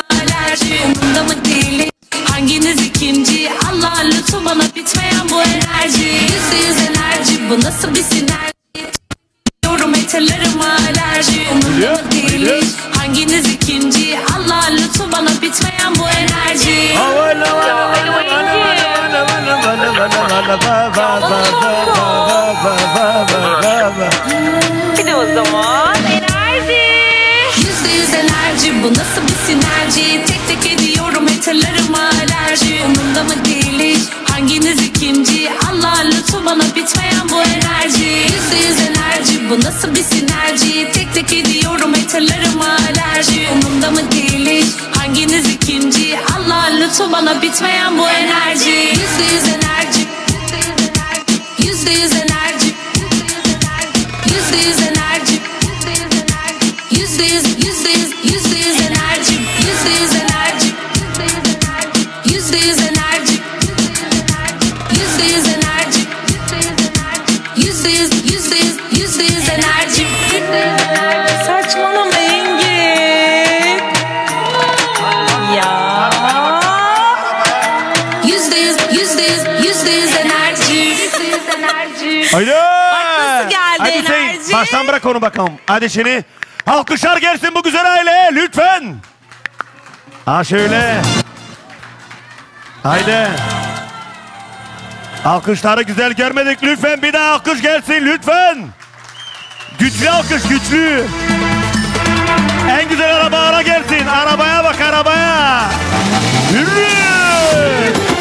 alerji Umurumda mı değil Hanginiz ikinci? Allah'ın lütfu bana bitmeyen bu enerji. Yüzde yüz enerji Bu nasıl bir sinerji? Yorum hatırlarım alerji. Umurumda mı değil Hanginiz ikinci? Allah'ın lütfu bana bitmeyen bu enerji. Bir de o zaman enerji. Yüzde yüz enerji bu nasıl bir sinerji? Tek tek ediyorum hatırlarım alerji. Umurumda mı değil Hanginiz ikinci? Allah'ın lütfu bana bitmeyen bu enerji. Yüzde yüz enerji bu nasıl bir sinerji? Tek tek ediyorum hatırlarım alerji. Umurumda mı değil Hanginiz ikinci? Allah'ın lütfu bana bitmeyen bu enerji. Yüzde yüz enerji Yüzde yüz enerji Yüzde yüz enerji Yüzde yüz, yüzde yüz, yüzde yüz enerji Yüzde yüz enerji Haydi. nasıl geldi Hadi Hüseyin, enerji? Baştan bırak onu bakalım. Hadi şimdi. Alkışlar gelsin bu güzel aileye lütfen. Ha şöyle. Haydi. Alkışları güzel görmedik lütfen. Bir daha alkış gelsin lütfen. Güçlü alkış güçlü. En güzel araba ara gelsin. Arabaya bak arabaya. Yürü.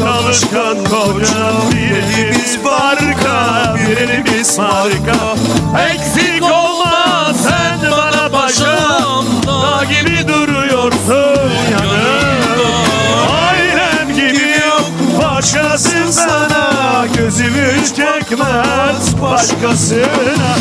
çalışkan kocam Birimiz barka, birimiz marka. Eksik olma sen bana paşam Dağ gibi duruyorsun yanım Ailem gibi yok başkasın sana. Gözümü çekmez başkasına.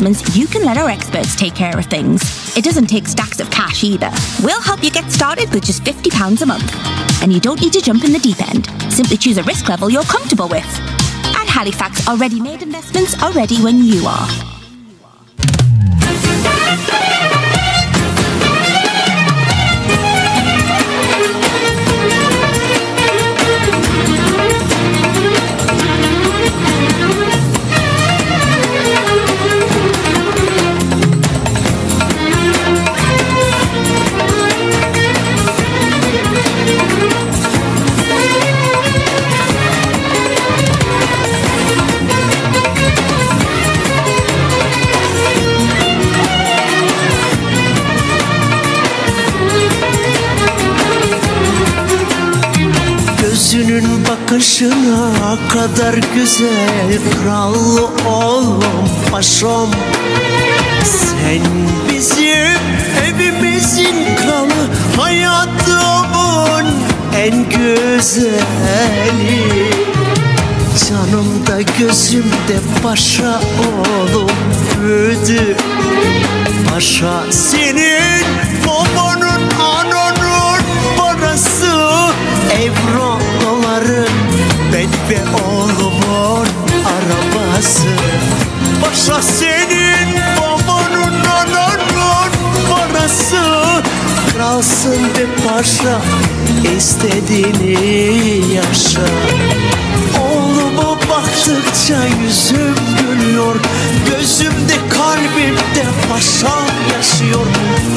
Investments, you can let our experts take care of things. It doesn't take stacks of cash either. We'll help you get started with just £50 a month. And you don't need to jump in the deep end. Simply choose a risk level you're comfortable with. At Halifax, our ready made investments are ready when you are. Bakışına kadar güzel Kral oğlum paşam. Sen bizim evimizin kralı Hayatımın en güzeli. Canımda gözümde paşa oğlum büyüdü Paşa senin ve oğlumun arabası. Paşa senin babanın ananın parası Kralsın be paşa istediğini yaşa. Oğluma baktıkça yüzüm gülüyor. Gözümde kalbimde paşam yaşıyor.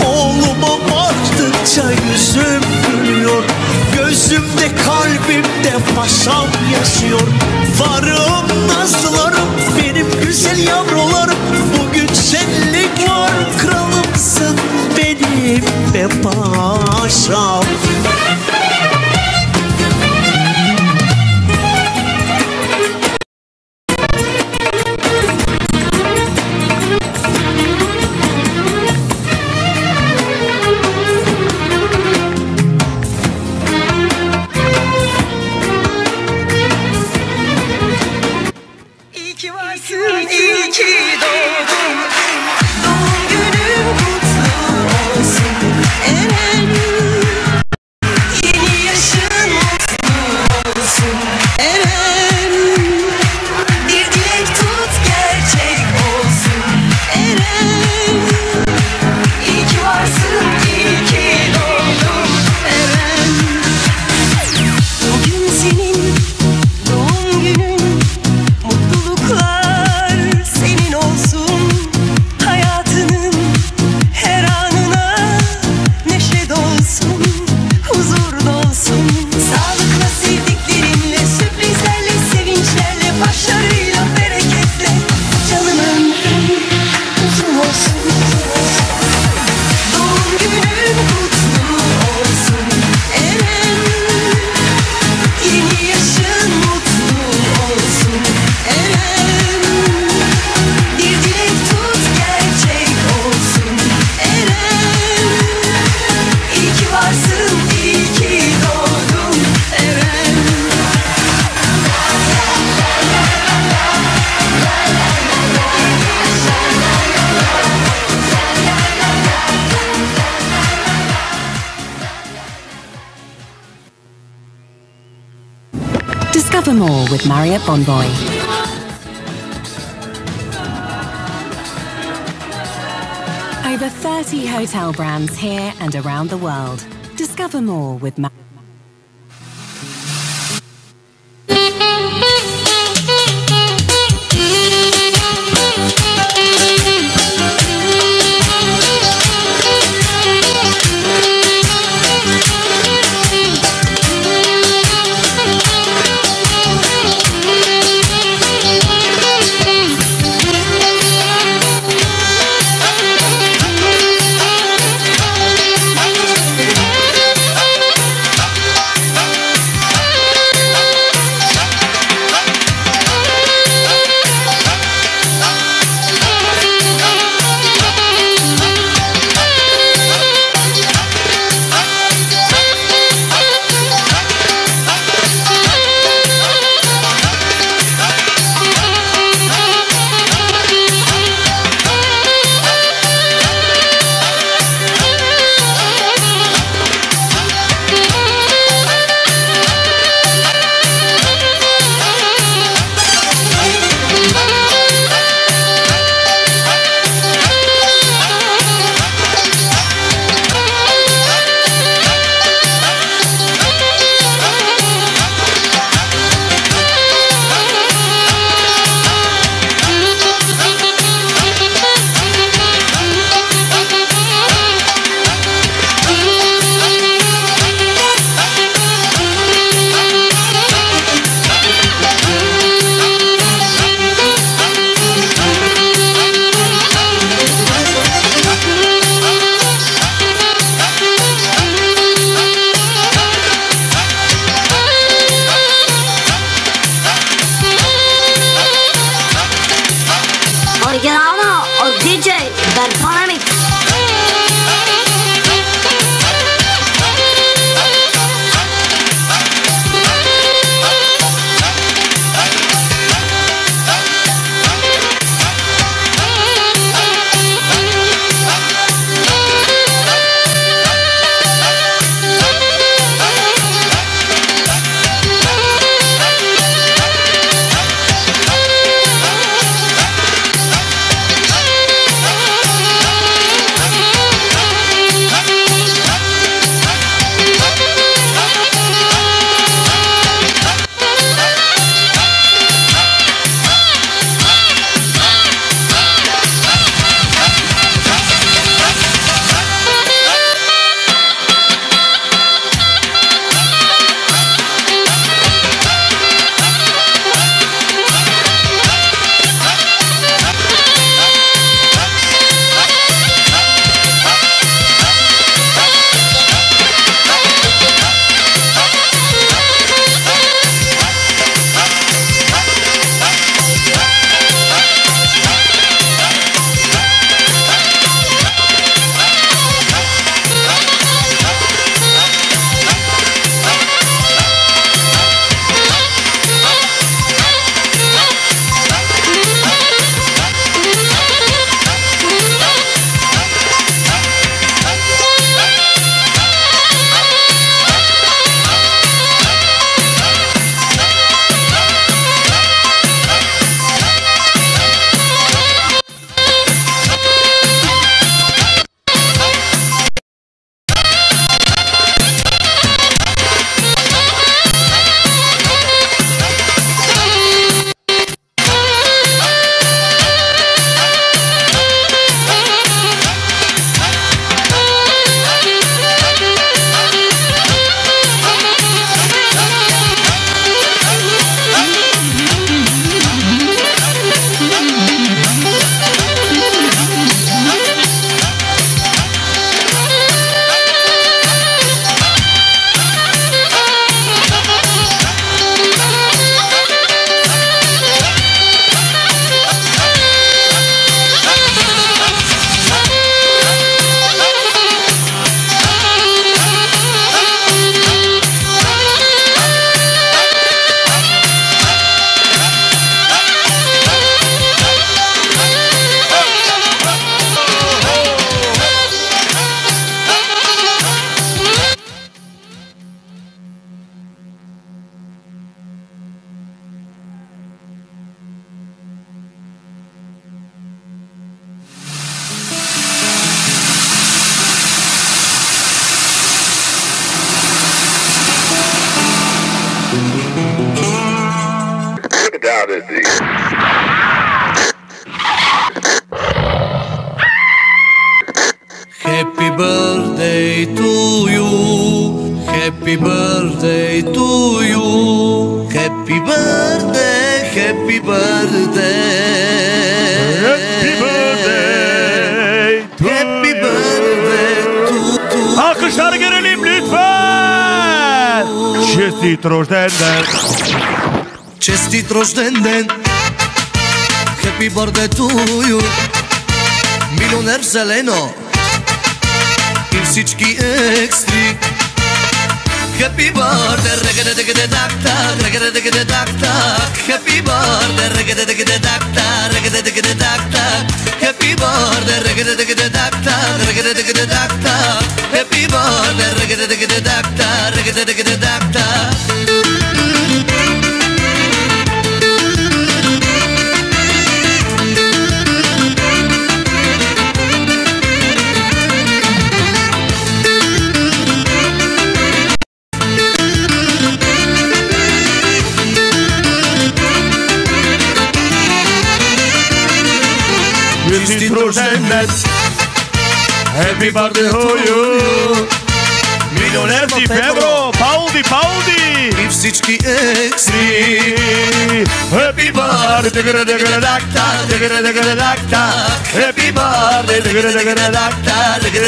Oğluma baktıkça yüzüm gülüyor Gözümde kalbimde paşam yaşıyor. Varım nazlılarım benim güzel yavrularım. Bugün şenlik var kralımsın benim be paşam with my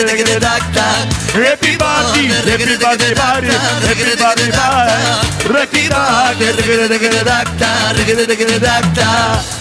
reggae duck duck. Everybody, everybody, body, everybody, body. Reggae duck, reggae duck duck, reggae duck duck.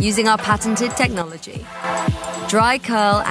using our patented technology. Dry curl.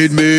made me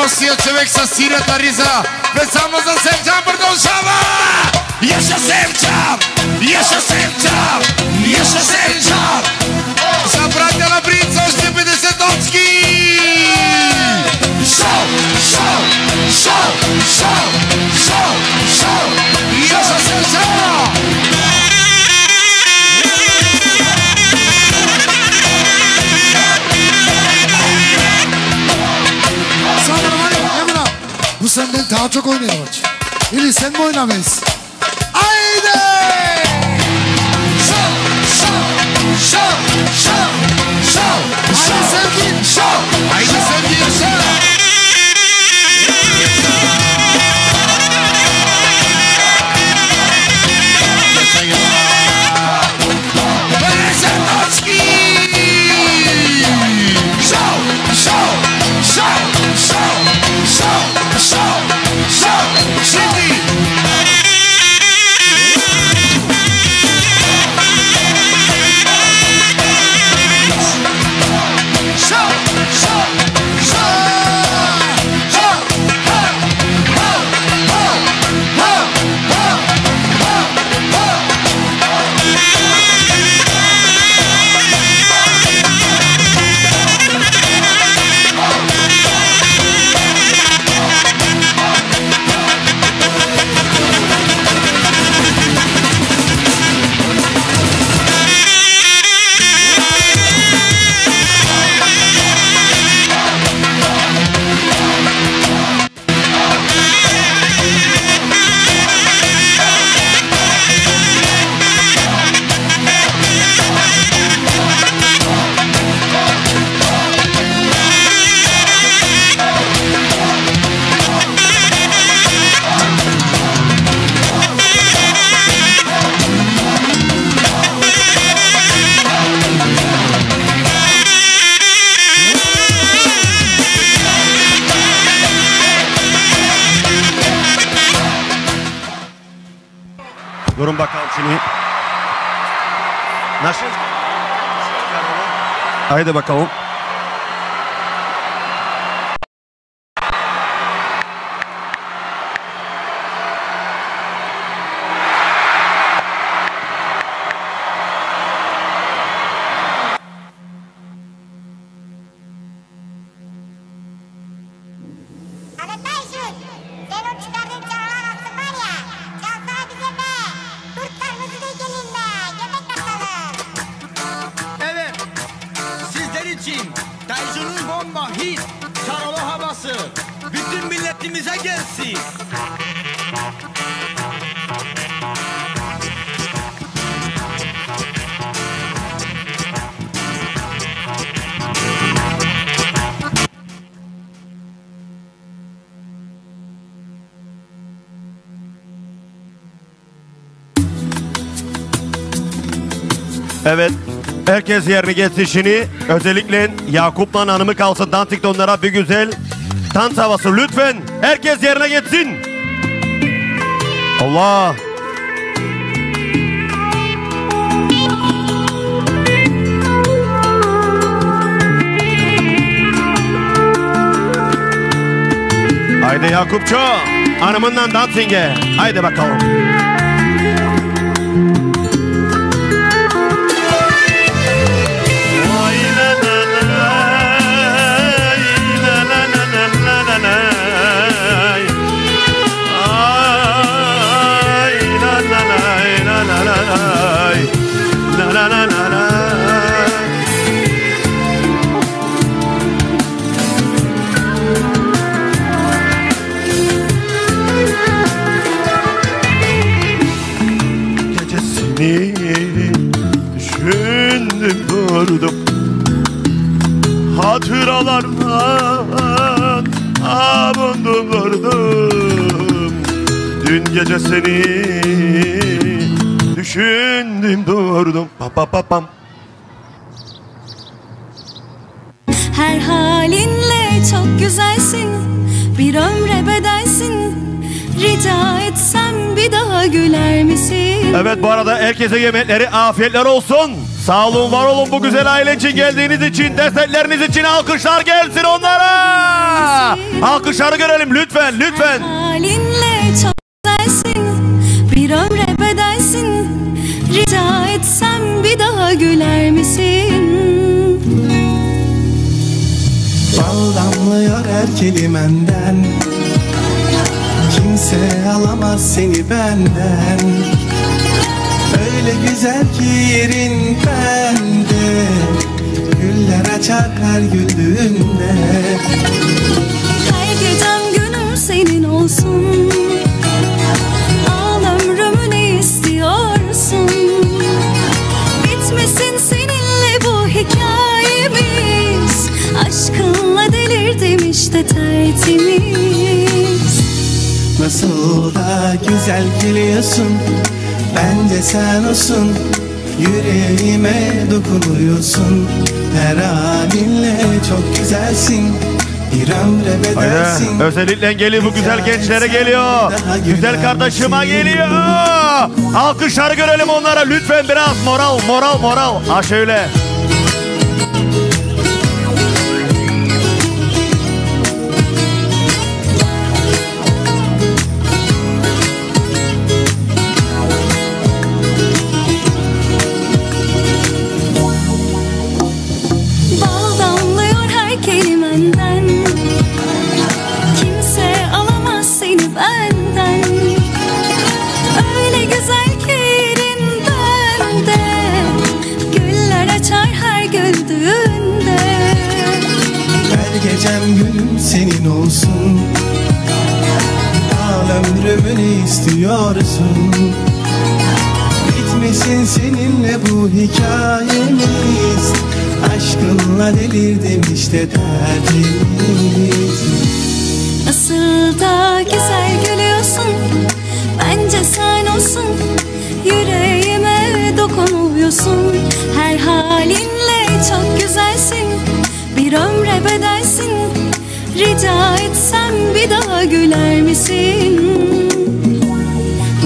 emocija čovjek sa sirata riza već samo za sevčan prdošava još ja sevčan još ja sevčan još ja sevčan sa bratja na brinca ošte 50 točki šal, šal, šal, šal, šal, šal još ja senden daha çok oynayan maç. İli sen mi oynamayız? Haydi! Şov, şov, şov, şov, şov, şov. Haydi sevgin, şov, haydi. Haydi bakalım. Herkes yerini geçişini özellikle Yakup'la hanımı kalsın dantik onlara bir güzel dans havası. Lütfen herkes yerine geçsin. Allah. Haydi Yakupço. Hanımından dansinge. Haydi bakalım. Durdum Hatıralardan avundum durdum Dün gece seni düşündüm durdum. Pa pa pa pam. Her halinle çok güzelsin. Bir ömre bedelsin. Rica etsem bir daha güler misin? Evet bu arada herkese yemekleri afiyetler olsun. Sağ olun var olun bu güzel aile için geldiğiniz için destekleriniz için alkışlar gelsin onlara. Alkışları görelim lütfen lütfen. Halinle çok güzelsin Bir ömre bedelsin Rica etsem bir daha güler misin? Bal damlıyor her kelimenden Kimse alamaz seni benden Öyle güzel ki yerin bende. Güller açar her güldüğünde. Her gecem günüm senin olsun. Al ömrümü ne istiyorsun. Bitmesin seninle bu hikayemiz. Aşkınla delirdim işte tertemiz. Nasıl da güzel gülüyorsun Bence sen olsun Yüreğime dokunuyorsun Her halinle çok güzelsin Bir ömre bedelsin Haydi özellikle geliyor bu güzel gençlere geliyor. Güzel kardeşime geliyor. Alkışları görelim onlara lütfen biraz moral moral moral. Ha şöyle. İstiyorsun Bitmesin seninle bu hikayemiz. Aşkınla delirdim işte tertemiz Nasıl da güzel gülüyorsun Bence sen olsun. Yüreğime dokunuyorsun Her halinle çok güzelsin. Bir ömre bedelsin Rica etsem bir daha güler misin?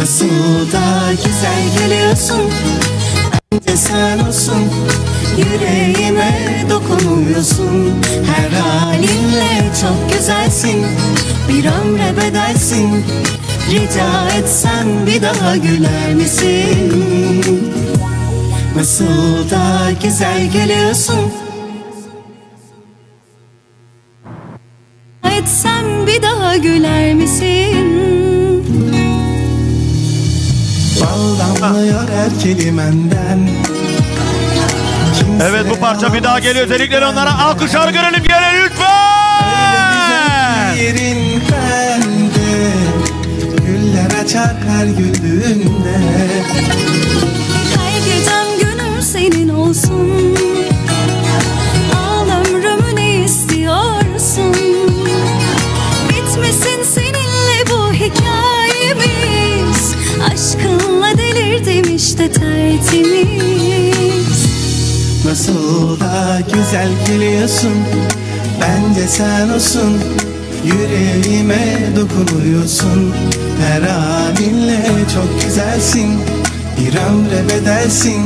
Nasıl da güzel gülüyorsun Bence sen olsun. Yüreğime dokunuyorsun Her halinle çok güzelsin. Bir ömre bedelsin. Rica etsem bir daha güler misin? Nasıl da güzel gülüyorsun Etsem bir daha güler misin? Bal damlıyor her kelimenden Evet bu parça bir daha geliyor. Özellikle onlara alkışlar görelim. Gelin lütfen. Yerin bende Güller açar her güldüğünde Her gecem günüm senin olsun. Al ömrümü ne istiyorsun? Bitmesin seninle bu hikayemiz. Aşkınla işte tertemiz. Nasıl da güzel gülüyorsun Bence sen olsun. Yüreğime dokunuyorsun Her halinle çok güzelsin. Bir ömre bedelsin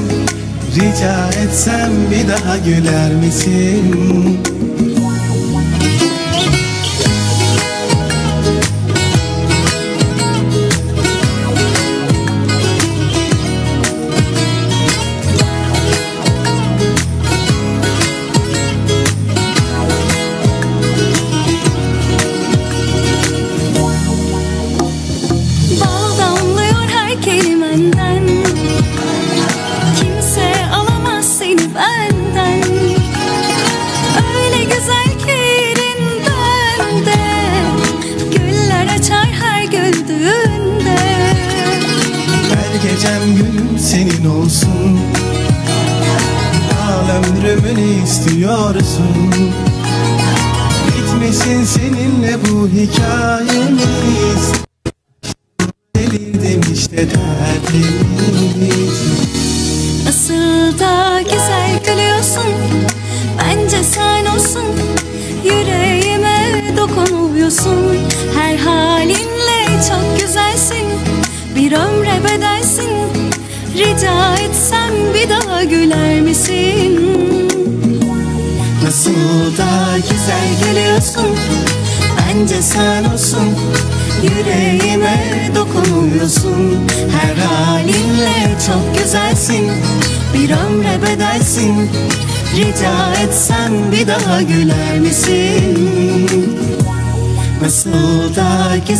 Rica etsem bir daha güler misin?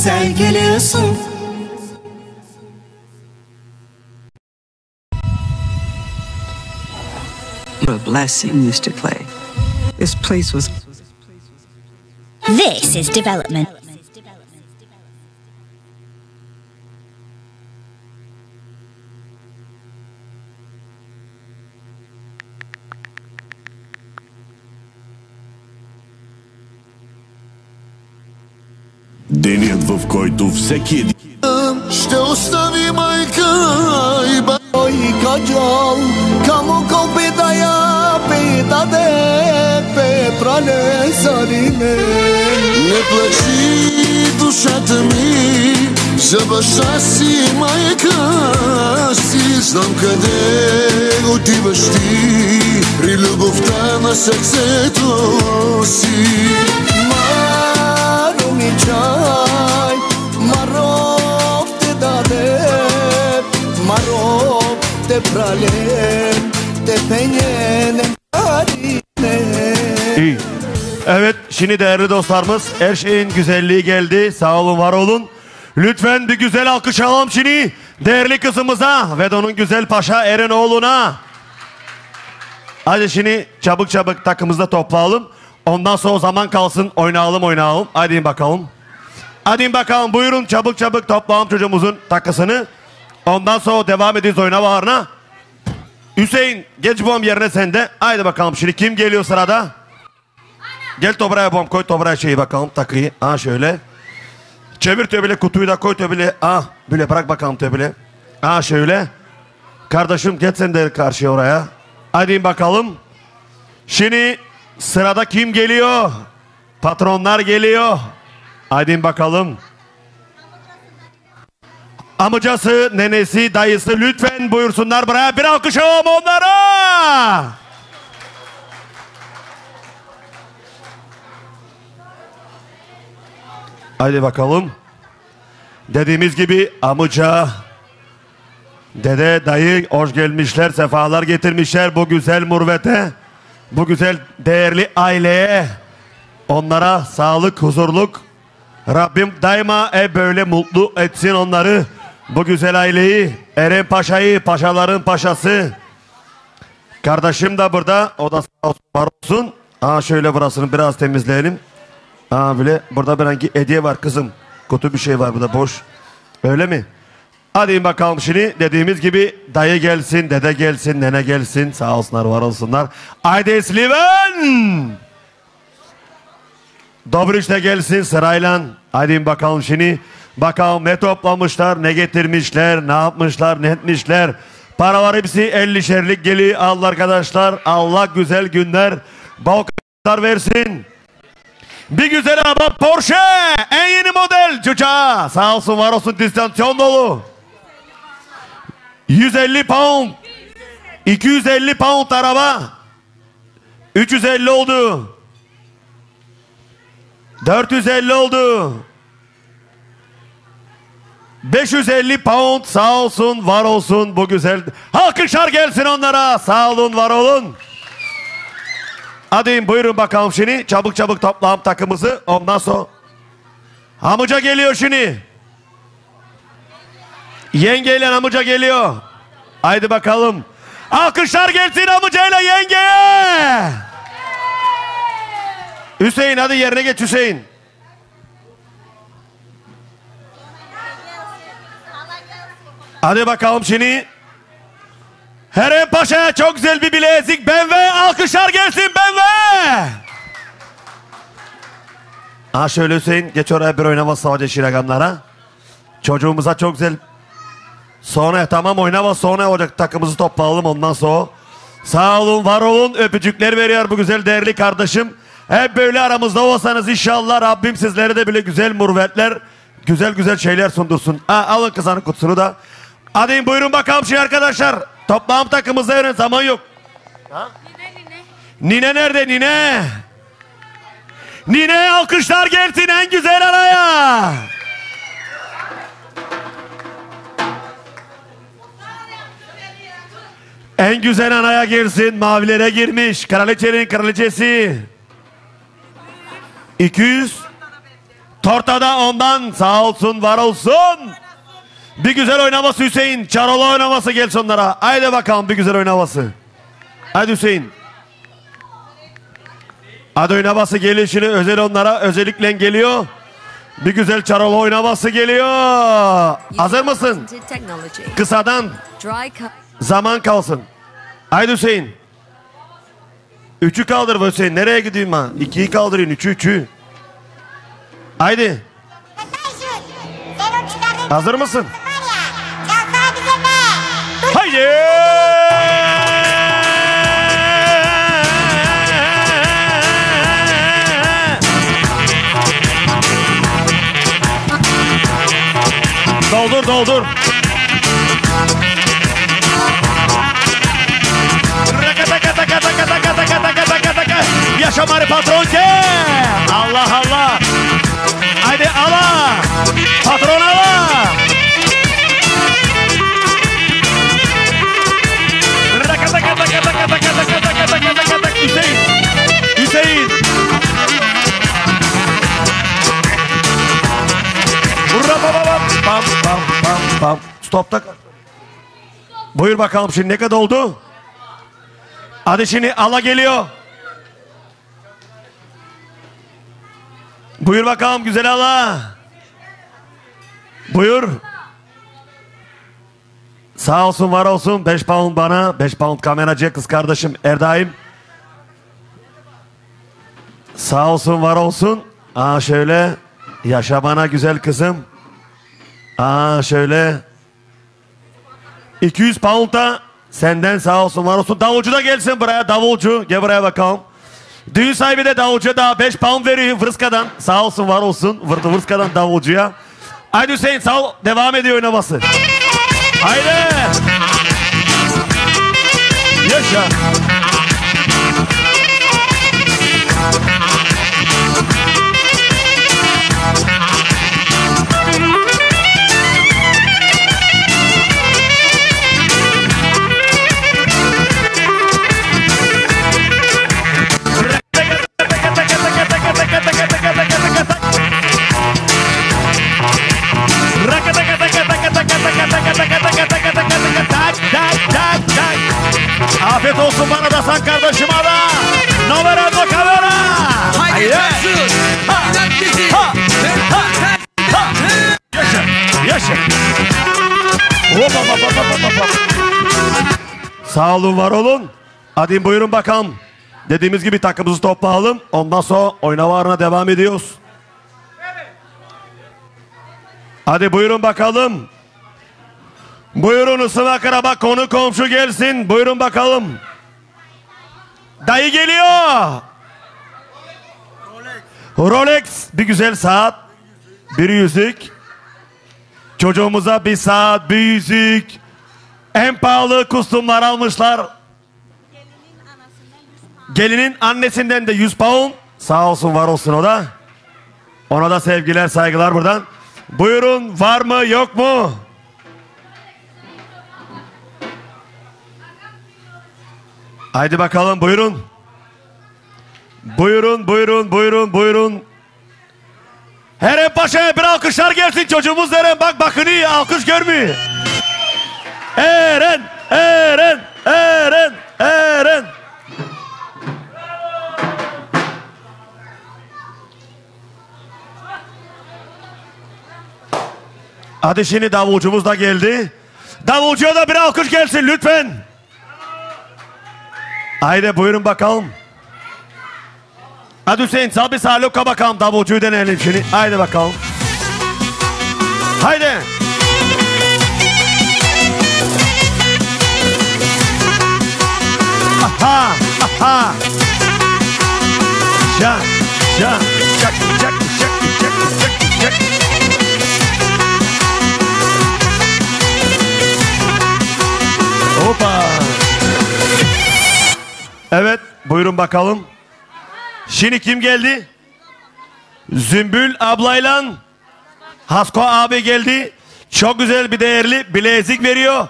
Güzel geliyorsun What a blessing this to play. This place was This is development. Един Ще остави майка и бой каджал Камо ко бедая бедаде пепране зарине Не плачи душата ми за баща си майка си Знам къде отиваш ти при любовта на сърцето си Маро ми чай, te pralem, te penyenem harine. İyi. Evet şimdi değerli dostlarımız her şeyin güzelliği geldi. Sağ olun var olun. Lütfen bir güzel alkış alalım şimdi. Değerli kızımıza ve de onun güzel paşa Erenoğlu'na. Hadi şimdi çabuk çabuk takımızda toplayalım. Ondan sonra zaman kalsın oynayalım oynayalım. Hadi bakalım. Hadi bakalım buyurun çabuk çabuk toplayalım çocuğumuzun takısını. Ondan sonra devam edeceğiz oyuna baharına. Hüseyin geç bom yerine sende. Haydi bakalım şimdi kim geliyor sırada? Gel toprağa bom koy toprağa şeyi bakalım takıyı. Ha şöyle. Çevir töbele kutuyu da koy töbele. Ah böyle bırak bakalım töbele. Ha şöyle. Kardeşim geç sen de karşıya oraya. Hadi bakalım. Şimdi sırada kim geliyor? Patronlar geliyor. Hadi bakalım. Amcası, nenesi, dayısı lütfen buyursunlar buraya. Bir alkış alalım onlara. Hadi bakalım. Dediğimiz gibi amca, dede, dayı hoş gelmişler, sefalar getirmişler bu güzel murvete, bu güzel değerli aileye. Onlara sağlık, huzurluk. Rabbim daima e böyle mutlu etsin onları. Bu güzel aileyi, Eren Paşa'yı, paşaların paşası. Kardeşim de burada, o da sağ olsun, var olsun. Aa şöyle burasını biraz temizleyelim. Aa bile burada bir hediye var kızım. Kutu bir şey var burada boş. Öyle mi? Hadi bakalım şimdi dediğimiz gibi dayı gelsin, dede gelsin, nene gelsin. Sağ olsunlar, var olsunlar. Haydi Sliven! Dobriç de gelsin sırayla. Hadi bakalım şimdi. Bakalım ne toplamışlar, ne getirmişler, ne yapmışlar, ne etmişler. Paralar hepsi 50'şerlik geliyor al arkadaşlar. Allah güzel günler. Bol kazançlar versin. Bir güzel araba Porsche. En yeni model çocuğa. Sağ olsun var olsun distansiyon dolu. 150 pound. 250 pound araba. 350 oldu. 450 oldu. 550 pound sağ olsun var olsun bu güzel. Alkışlar gelsin onlara. Sağ olun var olun. Hadi buyurun bakalım şimdi. Çabuk çabuk toplayalım takımızı. Ondan sonra. Amca geliyor şimdi. Yengeyle amca geliyor. Haydi bakalım. Alkışlar gelsin amcayla yengeye. Hüseyin hadi yerine geç Hüseyin. Hadi bakalım şimdi. Herem Paşa'ya çok güzel bir bilezik. Ben ve alkışlar gelsin ben ve. Ha şöyle Hüseyin geç oraya bir oynama sadece şiraganlara. Çocuğumuza çok güzel. Sonra tamam oynama sonra olacak takımımızı toplayalım ondan sonra. Sağ olun var olun öpücükler veriyor bu güzel değerli kardeşim. Hep böyle aramızda olsanız inşallah Rabbim sizlere de böyle güzel murvetler, güzel güzel şeyler sundursun. Ha, alın kızanın kutusunu da. Hadi buyurun bakalım şey arkadaşlar. Toplam takımımızda yarın zaman yok. Nine nerede nine? Nine alkışlar gelsin en güzel araya. En güzel anaya girsin. Mavilere girmiş. Kraliçenin kraliçesi. 200. Tortada ondan sağ olsun var olsun. Bir güzel oynaması Hüseyin. Çarola oynaması gelsin onlara. Haydi bakalım bir güzel oynaması. Hadi Hüseyin. Hadi oynaması geliyor şimdi özel onlara özellikle geliyor. Bir güzel çarola oynaması geliyor. Hazır mısın? Kısadan zaman kalsın. Haydi Hüseyin. Üçü kaldır Hüseyin. Nereye gideyim ben? İkiyi kaldırayım. Üçü üçü. Haydi. Hazır mısın? Doldur doldur. Yaşa Mari patron ke. Allah Allah. Haydi ala. Patron ala. Hüseyin. Hüseyin. Vurra baba bam bam bam bam. Stopta kal. Buyur bakalım şimdi ne kadar oldu? Hadi şimdi ala geliyor. Buyur bakalım güzel ala. Buyur. Sağ olsun var olsun 5 pound bana 5 pound kameracı kız kardeşim Erdaim. Sağ olsun var olsun. Aa şöyle yaşa bana güzel kızım. Aa şöyle 200 pound da senden sağ olsun var olsun. Davulcu da gelsin buraya davulcu. Gel buraya bakalım. Düğün sahibi de davulcuya daha 5 pound veriyor Vırska'dan. Sağ olsun var olsun. Vırtı Vırska'dan davulcuya. Haydi Hüseyin sağ ol. Devam ediyor oynaması. Haydi. Yaşa. Afiyet olsun bana da sen kardeşime da. Numaranda kamera. Haydi. İnat bizi. Ha. Ha. Yaşa. Yaşa. Hop, hop, hop, hop, hop, hop. Sağ olun var olun. Hadi buyurun bakalım. Dediğimiz gibi takımımızı toplayalım. Ondan sonra oynamalarına devam ediyoruz. Hadi buyurun bakalım. Buyurun ısım akraba konu komşu gelsin. Buyurun bakalım. Dayı geliyor. Rolex bir güzel saat. Bir yüzük. Çocuğumuza bir saat, bir yüzük. En pahalı kostümler almışlar. Gelinin annesinden de 100 pound. Sağ olsun var olsun o da. Ona da sevgiler saygılar buradan. Buyurun var mı yok mu? Haydi bakalım buyurun. Buyurun buyurun buyurun buyurun. Eren Paşa'ya bir alkışlar gelsin çocuğumuz Eren. Bak bakın iyi alkış görmüyor. Eren, Eren, Eren, Eren. Hadi şimdi davulcumuz da geldi. Davulcuya da bir alkış gelsin lütfen. Haydi buyurun bakalım. Hadi Hüseyin sal bir saluka bakalım davulcuyu deneyelim şimdi. Haydi bakalım. Haydi. Aha, aha. Ya, ya, çak, çak, çak, çak, çak, çak. Hoppa. Evet, buyurun bakalım. Şimdi kim geldi? Zümbül ablayla Hasko abi geldi. Çok güzel bir değerli bilezik veriyor.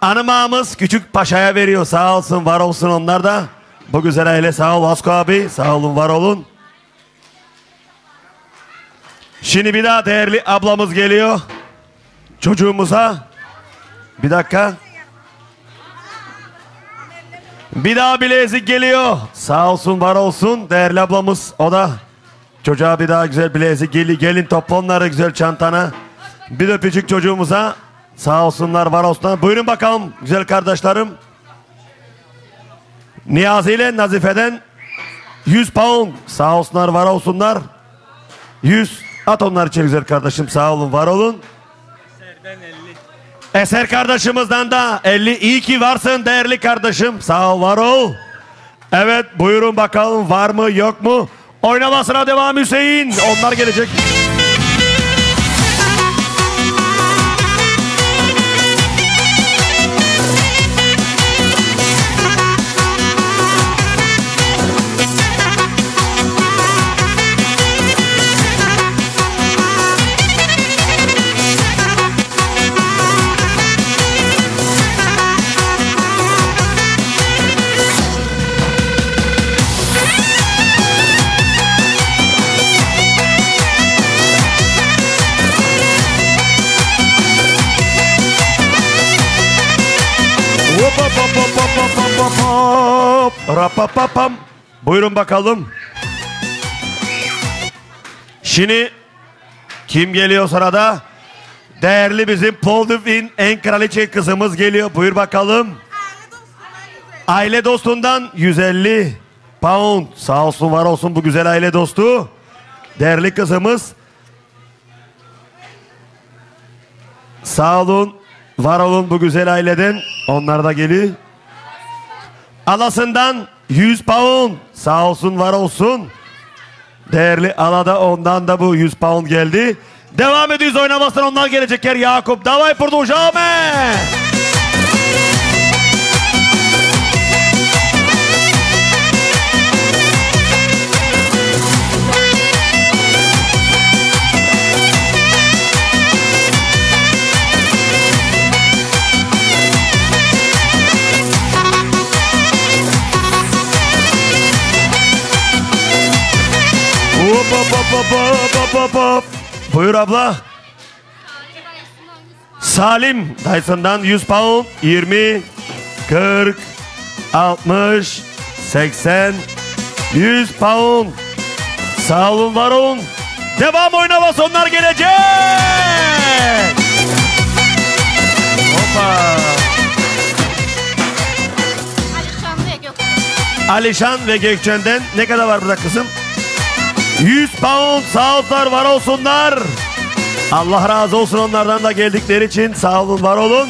Hanımağımız küçük paşaya veriyor. Sağ olsun var olsun onlar da. Bu güzel aile sağ ol Hasko abi. Sağ olun var olun. Şimdi bir daha değerli ablamız geliyor. Çocuğumuza. Bir dakika. Bir daha bilezik geliyor. Sağ olsun var olsun değerli ablamız o da. Çocuğa bir daha güzel bilezik geli gelin topla güzel çantana. Bir küçük çocuğumuza sağ olsunlar var olsunlar. Buyurun bakalım güzel kardeşlerim. Niyazi ile Nazife'den 100 pound sağ olsunlar var olsunlar. 100 at onlar için güzel kardeşim sağ olun var olun. Eser kardeşimizden de 50 iyi ki varsın değerli kardeşim. Sağ ol var ol. Evet buyurun bakalım var mı yok mu? Oynamasına devam Hüseyin. Onlar gelecek. Buyurun bakalım. Şimdi kim geliyor sırada? Değerli bizim Polduvin en kraliçe kızımız geliyor. Buyur bakalım. Aile dostundan 150 pound. Sağ olsun var olsun bu güzel aile dostu. Değerli kızımız. Sağ olun. Var olun bu güzel aileden. Onlar da geliyor. Alasından 100 pound. Sağ olsun var olsun. Değerli alada ondan da bu 100 pound geldi. Devam ediyoruz oynamasına onlar gelecekler Yakup. Davay продолжаваме. Hop hop hop hop hop hop hop. Buyur abla. Salim Dyson'dan 100 pound 20 40 60 80 100 pound Sağ olun var olun Devam oynama sonlar gelecek Hoppa Alişan ve Gökçen'den ne kadar var burada kızım? 100 pound sağ olsunlar var olsunlar. Allah razı olsun onlardan da geldikleri için. Sağ olun, var olun.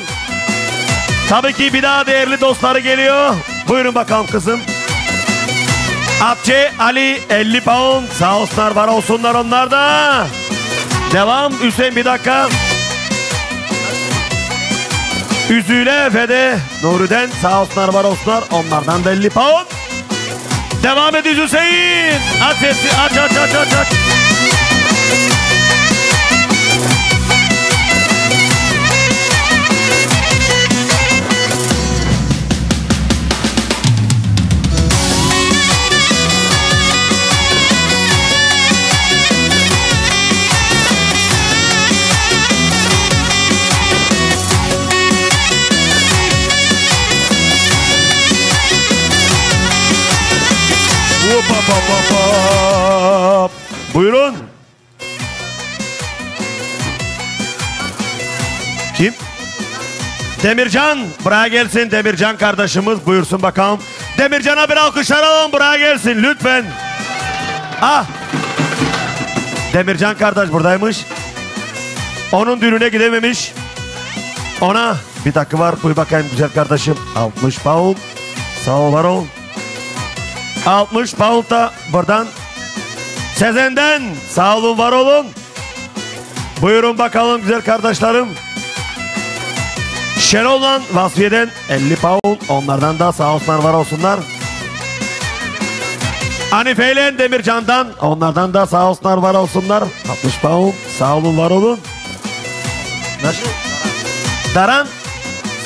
Tabii ki bir daha değerli dostları geliyor. Buyurun bakalım kızım. Atçı Ali 50 pound. Sağ olsunlar, var olsunlar onlar da. Devam Hüseyin bir dakika. Üzüyle Efe'de Nuri'den sağ olsunlar var olsunlar. Onlardan da 50 pound. Devam ediyoruz Hüseyin. Aç aç aç aç aç aç. Hop hop hop hop. Buyurun. Kim? Demircan. Buraya gelsin Demircan kardeşimiz. Buyursun bakalım. Demircan'a bir alkışlar. Buraya gelsin lütfen. Ah. Demircan kardeş buradaymış. Onun düğününe gidememiş. Ona bir dakika var. Buyur bakayım güzel kardeşim. 60 pound. Sağ ol var ol. 60 pound da buradan Sezen'den sağ olun var olun. Buyurun bakalım güzel kardeşlerim. Şenol'dan Vasfiye'den 50 pound onlardan da sağ olsunlar var olsunlar. Hanife Demircan'dan onlardan da sağ olsunlar var olsunlar. 60 pound sağ olun var olun. Nasıl? Daran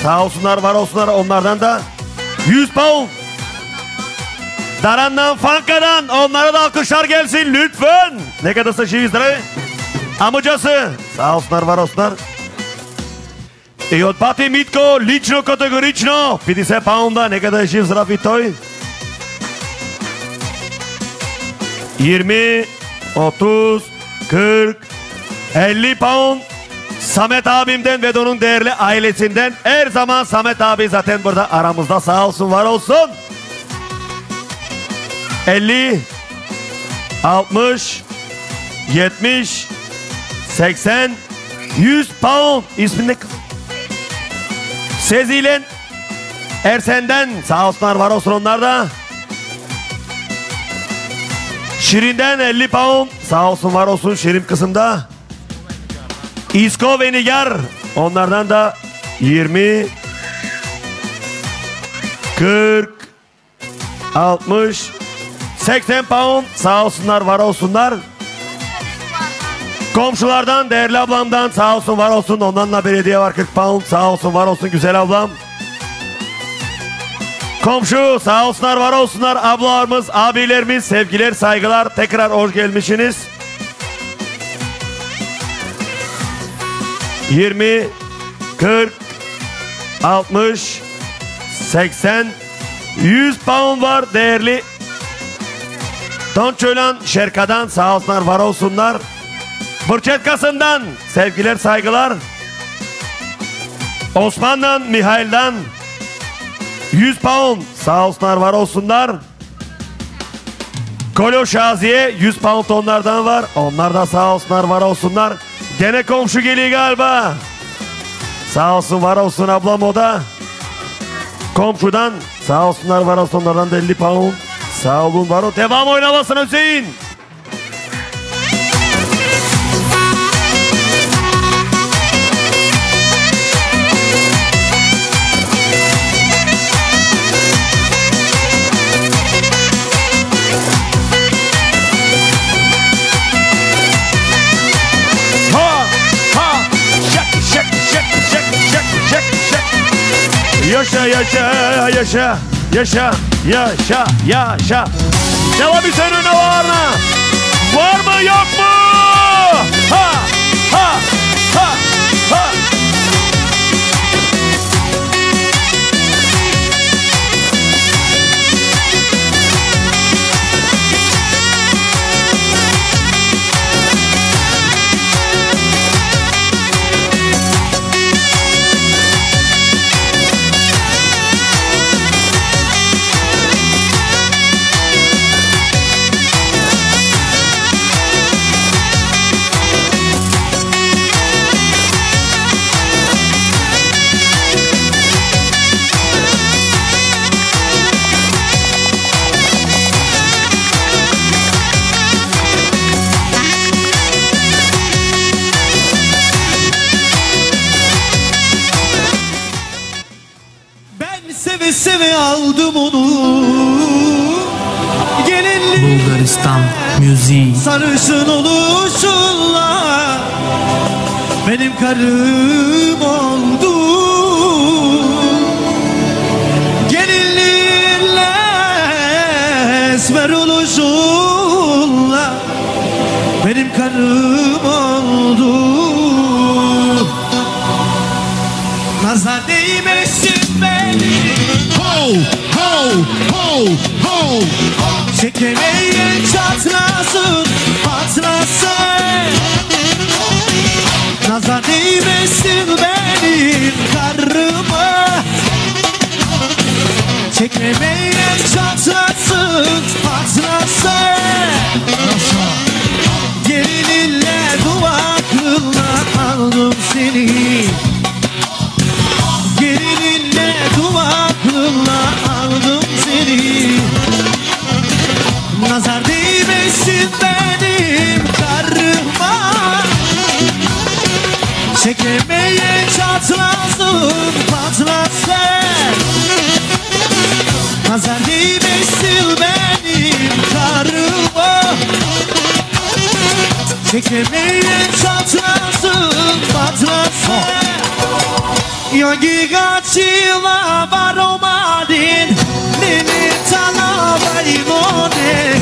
sağ olsunlar var olsunlar onlardan da 100 pound. Daran'dan Fanka'dan onlara da alkışlar gelsin lütfen. Ne kadarsa şey lira. Amcası sağ olsunlar var olsunlar. I od Pati Mitko lično kategorično 50 pounda ne kadar živ zdravi toj. 20, 30, 40, 50 pound Samet abimden ve onun değerli ailesinden her zaman Samet abi zaten burada aramızda sağ olsun var olsun. 50 60 70 80 100 pound isminde Sezilen Ersen'den sağ olsunlar var olsun onlar da. Şirin'den 50 pound sağ olsun var olsun Şirin kısımda. İsko ve Nigar onlardan da 20 40 60 80 pound sağ olsunlar var olsunlar. Komşulardan değerli ablamdan sağ olsun var olsun ondan da belediye var 40 pound sağ olsun var olsun güzel ablam. Komşu sağ olsunlar var olsunlar ablalarımız abilerimiz sevgiler saygılar tekrar hoş gelmişsiniz. 20 40 60 80 100 pound var değerli Don Çölen Şerka'dan sağ olsunlar var olsunlar. Burçetkası'ndan sevgiler saygılar. Osman'dan Mihail'den 100 pound sağ olsunlar var olsunlar. Kolo Şaziye 100 pound onlardan var. Onlar da sağ olsunlar var olsunlar. Gene komşu geliyor galiba. Sağ olsun var olsun ablam o da. Komşudan sağ olsunlar var olsun onlardan da 50 pound. Sağ olun var ol. Devam oynamasına Hüseyin. Yaşa yaşa yaşa Yaşa, yaşa, yaşa. Devam et önüne varına. Var mı yok mu? Ha, ha, ha, ha. aldım onu. Gelinliğe Bulgaristan müziği. sarışın oluşunla Benim karım o. Kemerin çatlasın, patlasın. Nazar değmesin benim karıma. Çekmemeyen çatlasın, patlasın. Gelin ille dua aldım seni. Çekemeyin çatlasın patlasın Hazar gibi sil benim karımı Çekemeyin çatlasın patlasın Yogi kaçıla var o madin? Nini talabayı mone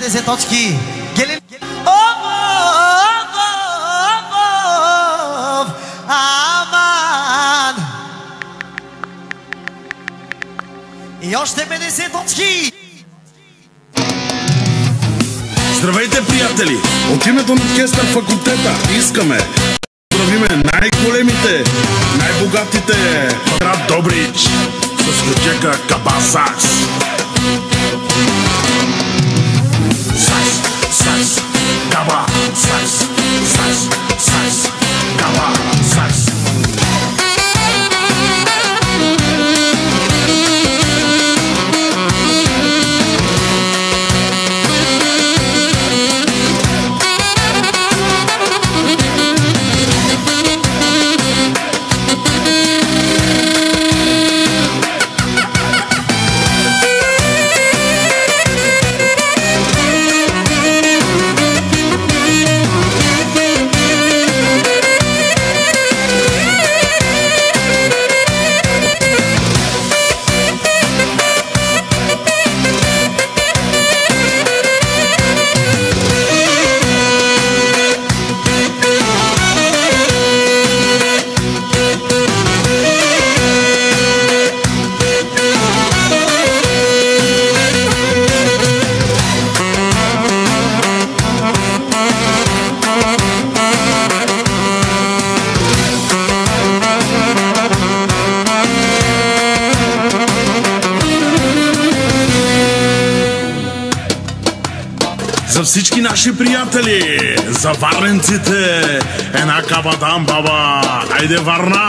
50 точки. Гелен... Аман! И още 50 точки! Здравейте, приятели! От името на Кестър факултета искаме Identity en Akaba'dan baba. Haydi Varna.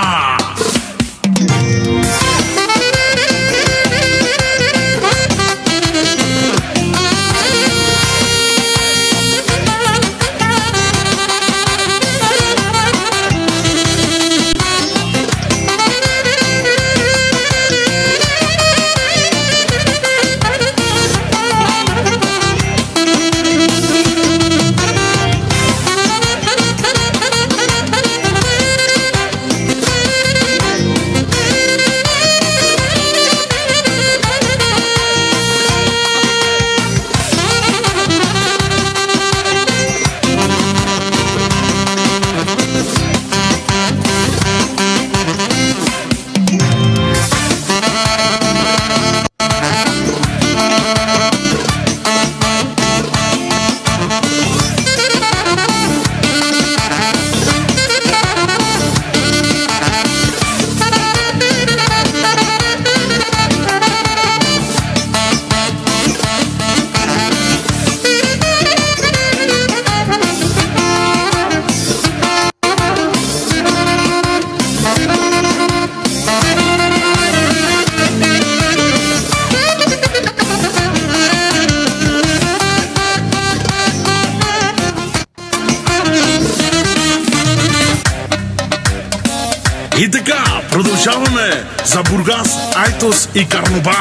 И.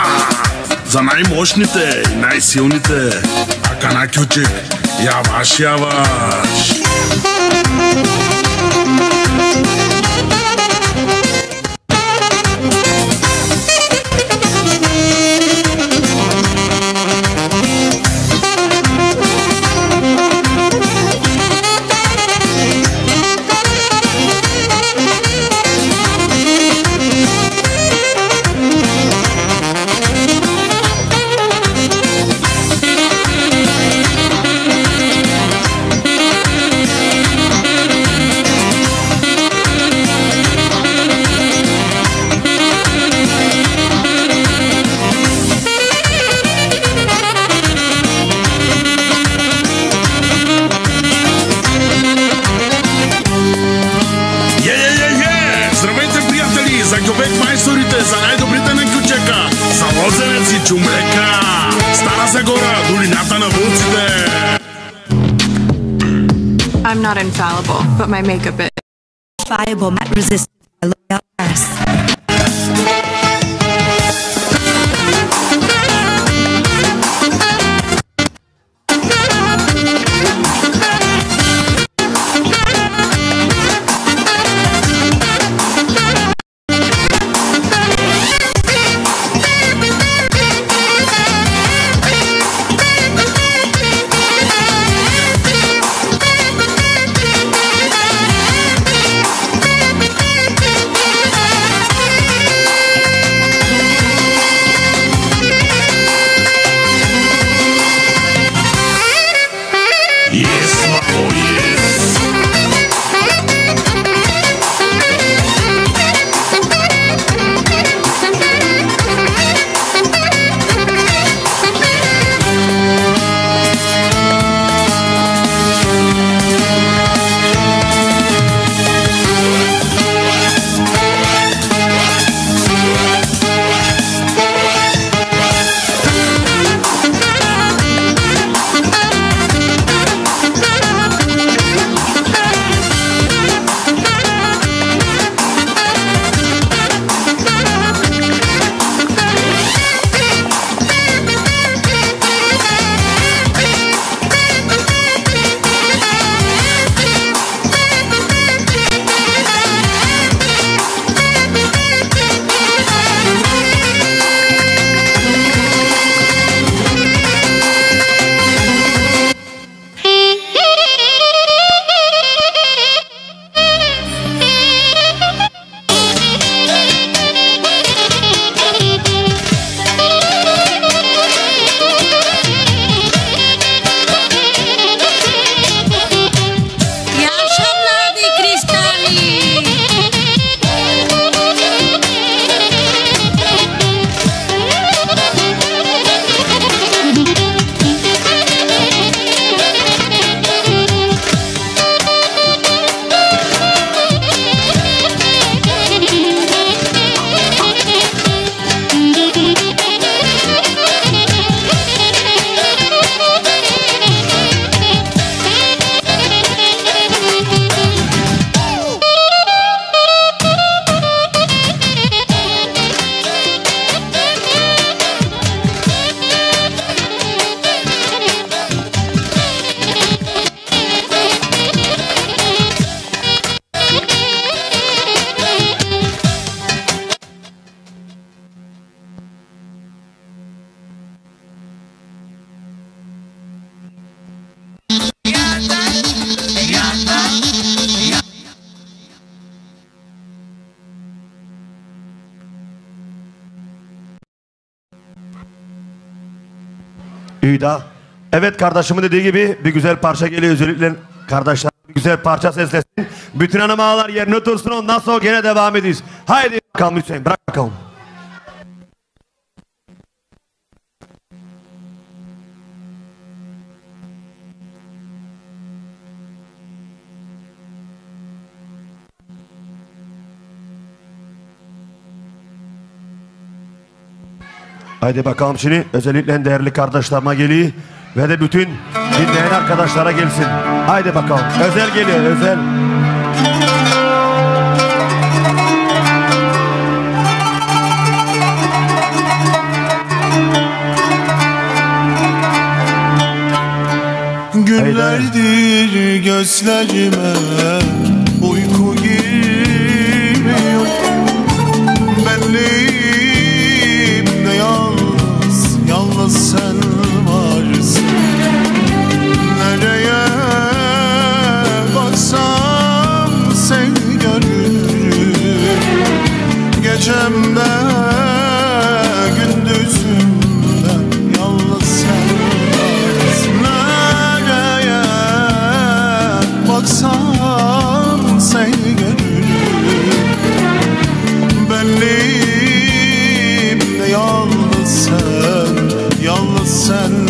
За най-мощните и най-силните. Акана Кючик, яваш, яваш. Е, not infallible, but my makeup is. Fiable matte resistant Evet kardeşimin dediği gibi bir güzel parça geliyor özellikle kardeşler bir güzel parça seslesin. Bütün hanım ağlar yerine otursun ondan sonra gene devam ediyoruz. Haydi bakalım Hüseyin bırak bakalım. Haydi bakalım şimdi özellikle değerli kardeşlerime geliyor ve de bütün dinleyen arkadaşlara gelsin. Haydi bakalım. Özel geliyor özel. Günlerdir gözlerime uyku girmiyor Benliğim sun.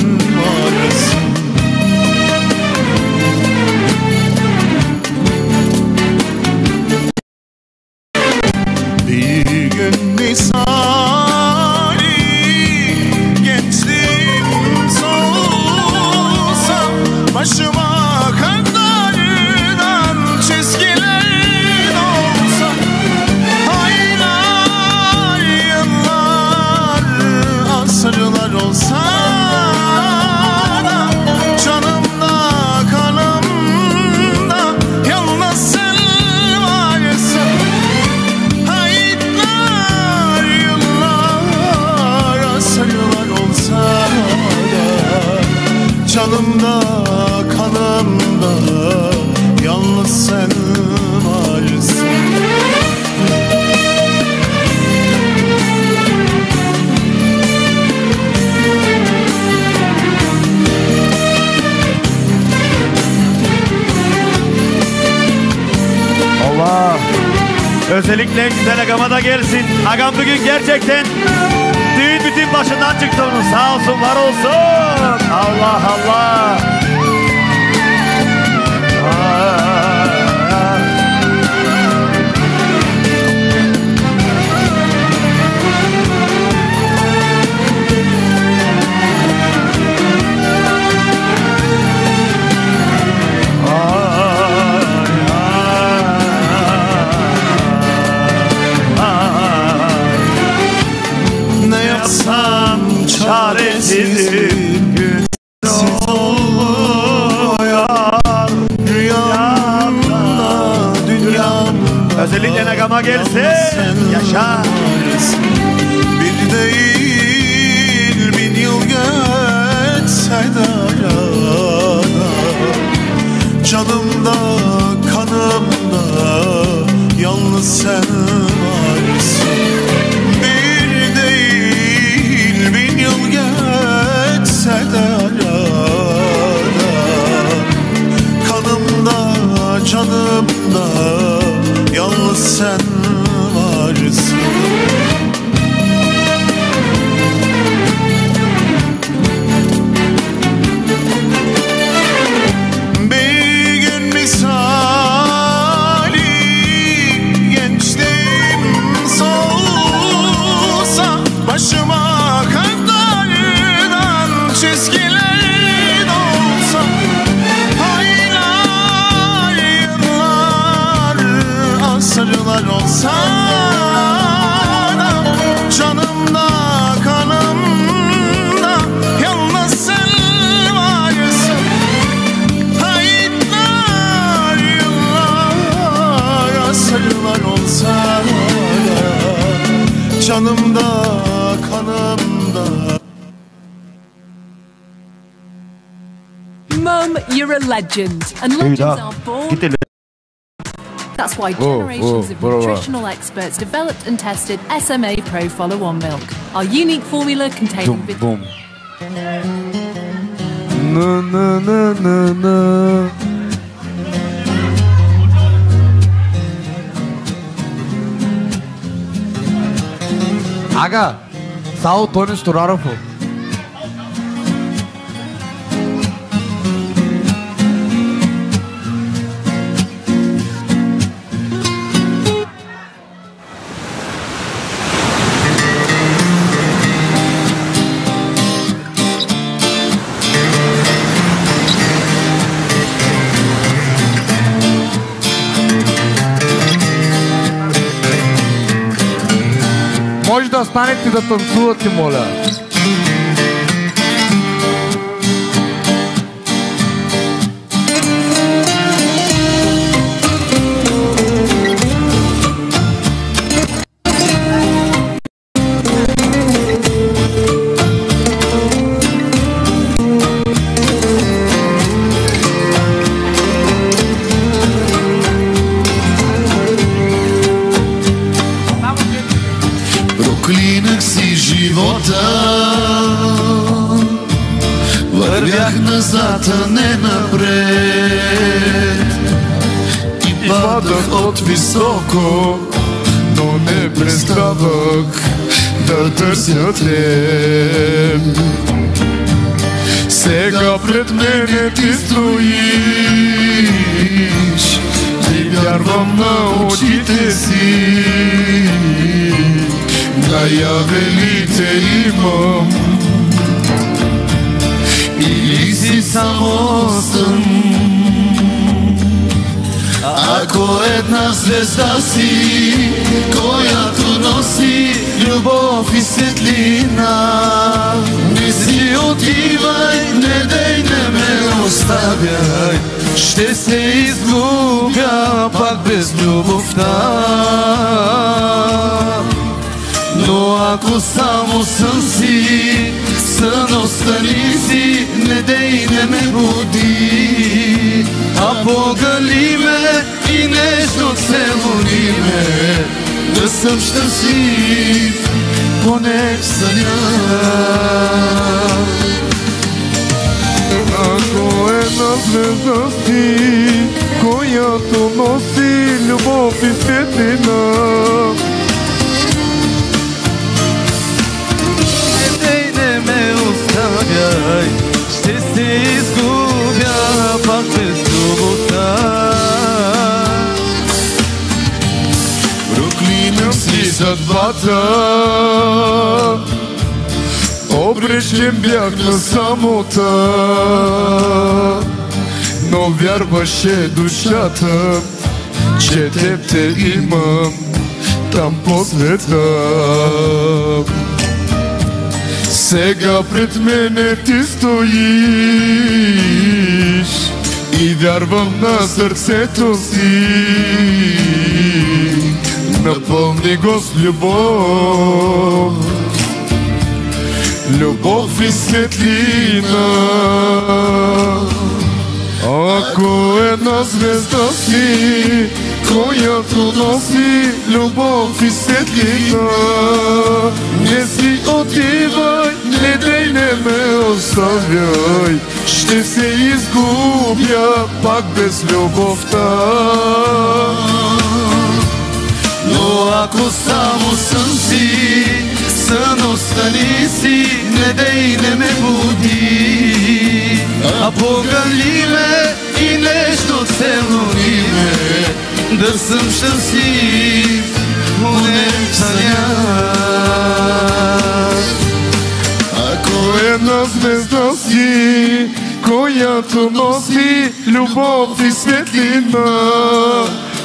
gelecekte by generations of nutritional experts developed and tested SMA Pro Follow On milk. Our unique formula contains. Boom, boom. Na, na, na, na, na. Aga, sağ ol Tony да станете да танцувате, моля. Съм щастлив, поне в съня. Ако една звезда си, която носи любов и светлина, съдбата. Обречен бях на самота, но вярваше душата, че теб те имам там по света. Сега пред мене ти стоиш и вярвам на сърцето си. Напълни го с любов, любов и светлина. Ако една звезда си, която носи любов и светлина, не си отивай, не дей, не ме оставяй, ще се изгубя пак без любовта. Но ако само сън си, сън остани си, не дей не ме буди. А погали ме и нещо целуни ме, да съм щастлив, поне съня. Ако една звезда си, която носи любов и светлина,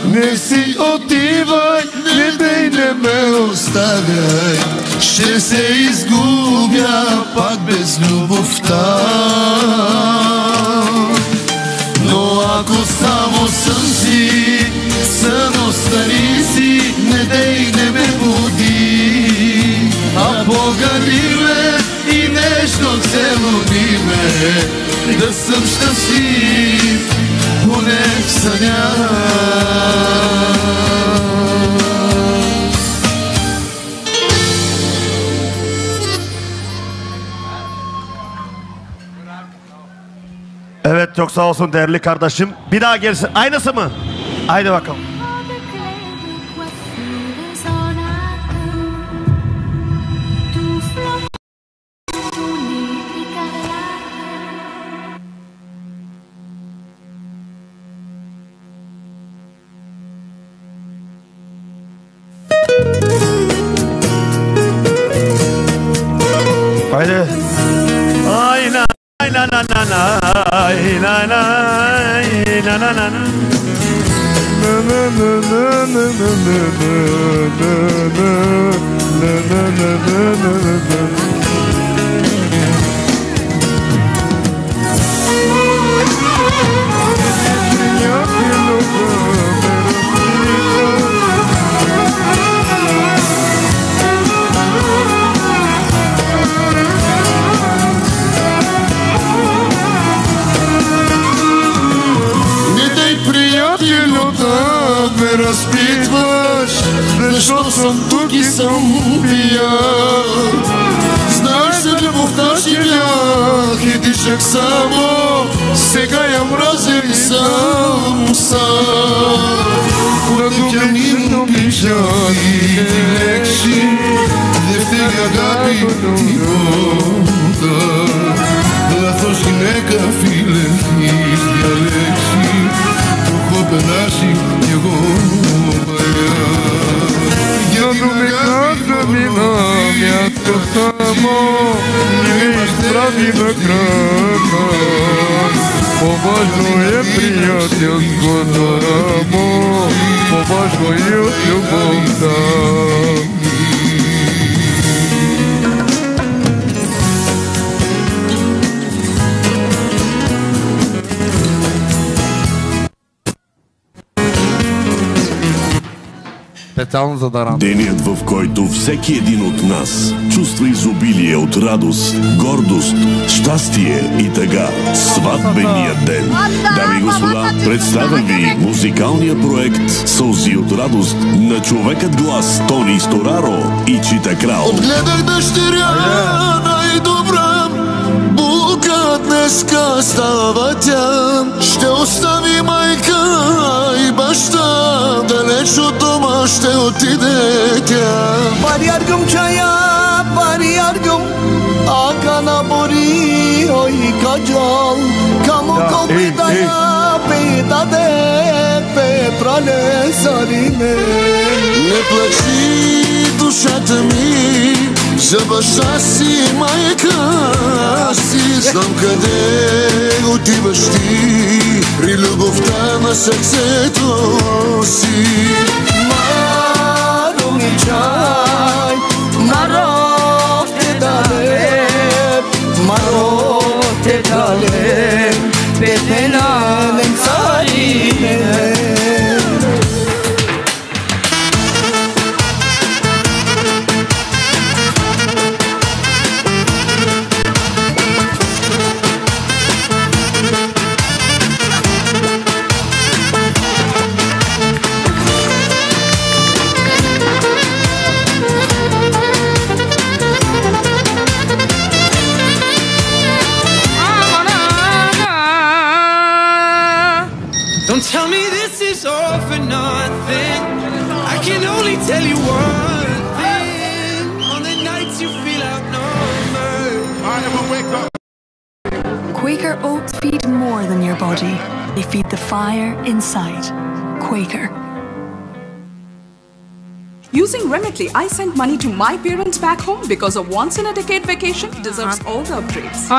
не си отивай, дей, не ме оставяй, ще се изгубя пак без любовта. Но ако само сън си, сън остани си, не дей, не ме буди. А погали ме и нежно целуни ме, да съм щастлив, поне в съня. Çok sağ olsun değerli kardeşim. Bir daha gelsin. Aynısı mı? Haydi bakalım. Всеки един от нас чувства изобилие от радост, гордост, щастие и тъга. Сватбеният ден. Дами и господа, представям ви музикалния проект Сълзи от радост на човекът глас Тони Стораро и Чита Крал. Отгледах дъщеря най-добра Булка днеска става тя Ще остави майка и баща Далеч от дома është o ti dhe Par yargım çaya par yargım Akana buri oy kacal Kamu kol pidaya pita de Pe prale sarime Ne plaçi dushata mi Забаша си, майка, аз си знам къде отиваш ти При любовта на сърцето си Pe tela Remitly, I sent money to my parents back home because a once in a decade vacation deserves uh-huh. all the upgrades.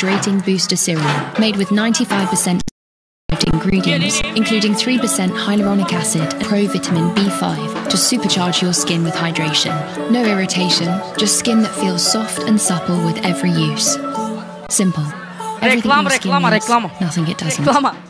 Hydrating Booster Serum, made with 95% ingredients, including 3% hyaluronic acid and provitamin B5 to supercharge your skin with hydration. No irritation, just skin that feels soft and supple with every use. Simple. Everything reklama, your skin reklama, needs, reklama. Nothing it doesn't. Reklama.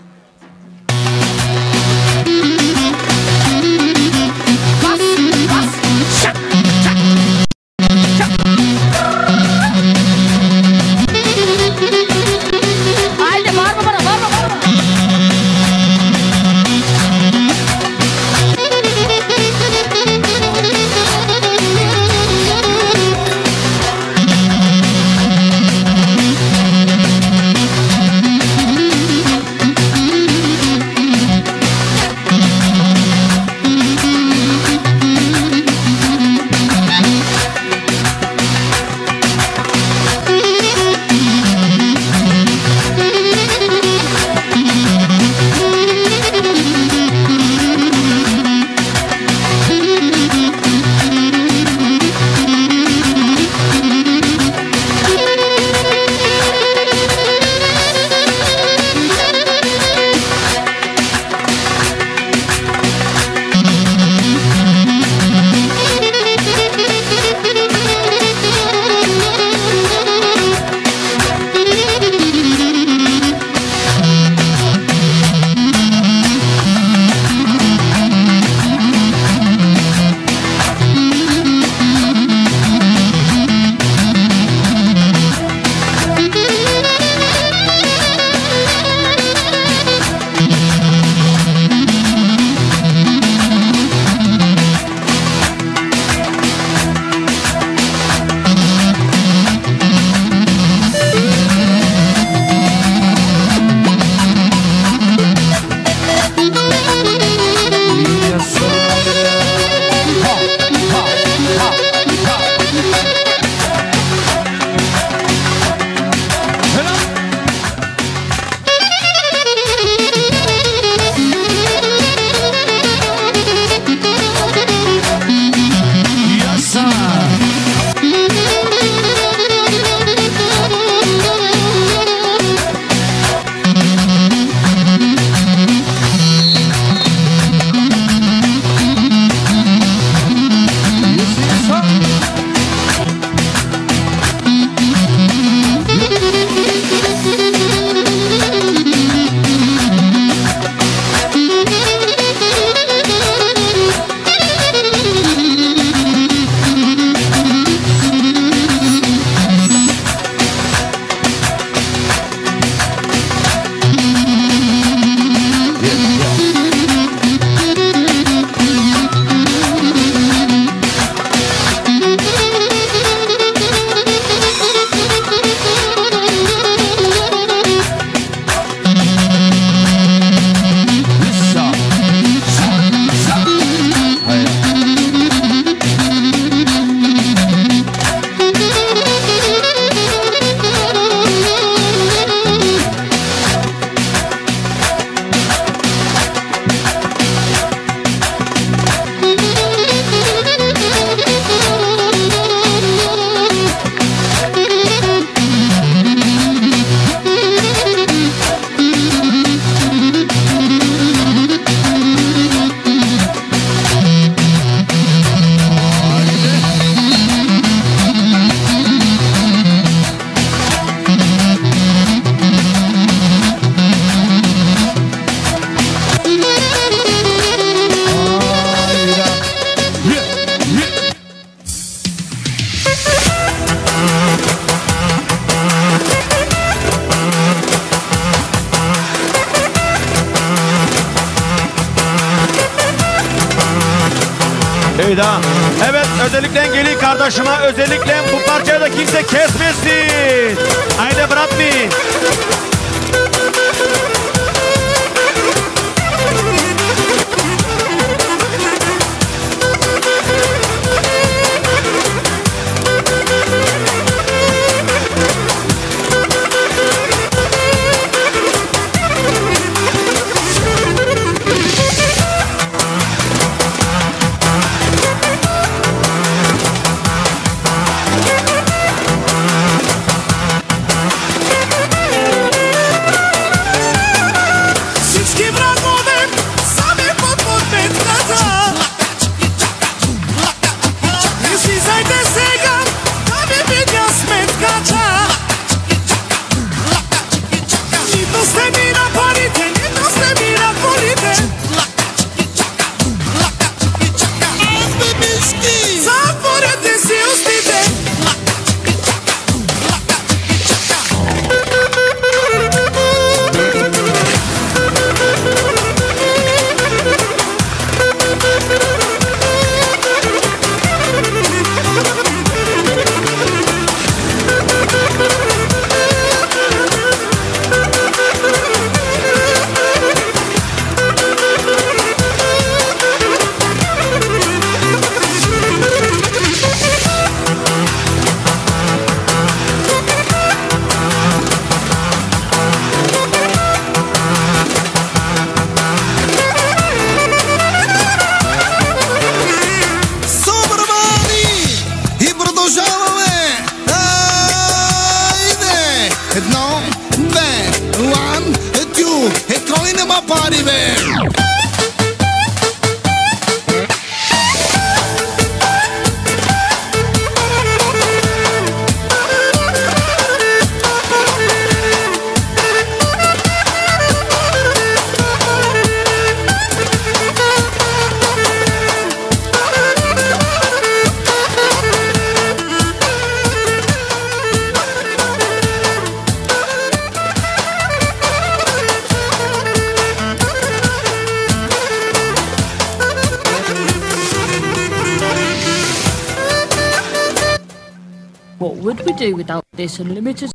This unlimited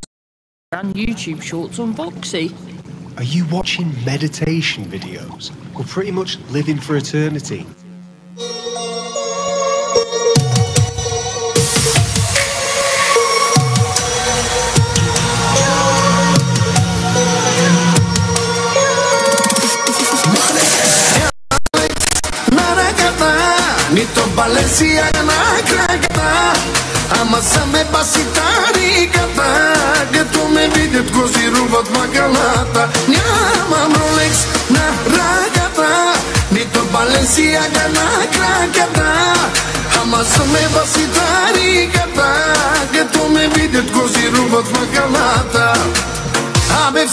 and YouTube shorts on Voxy? Are you watching meditation videos? We're pretty much living for eternity.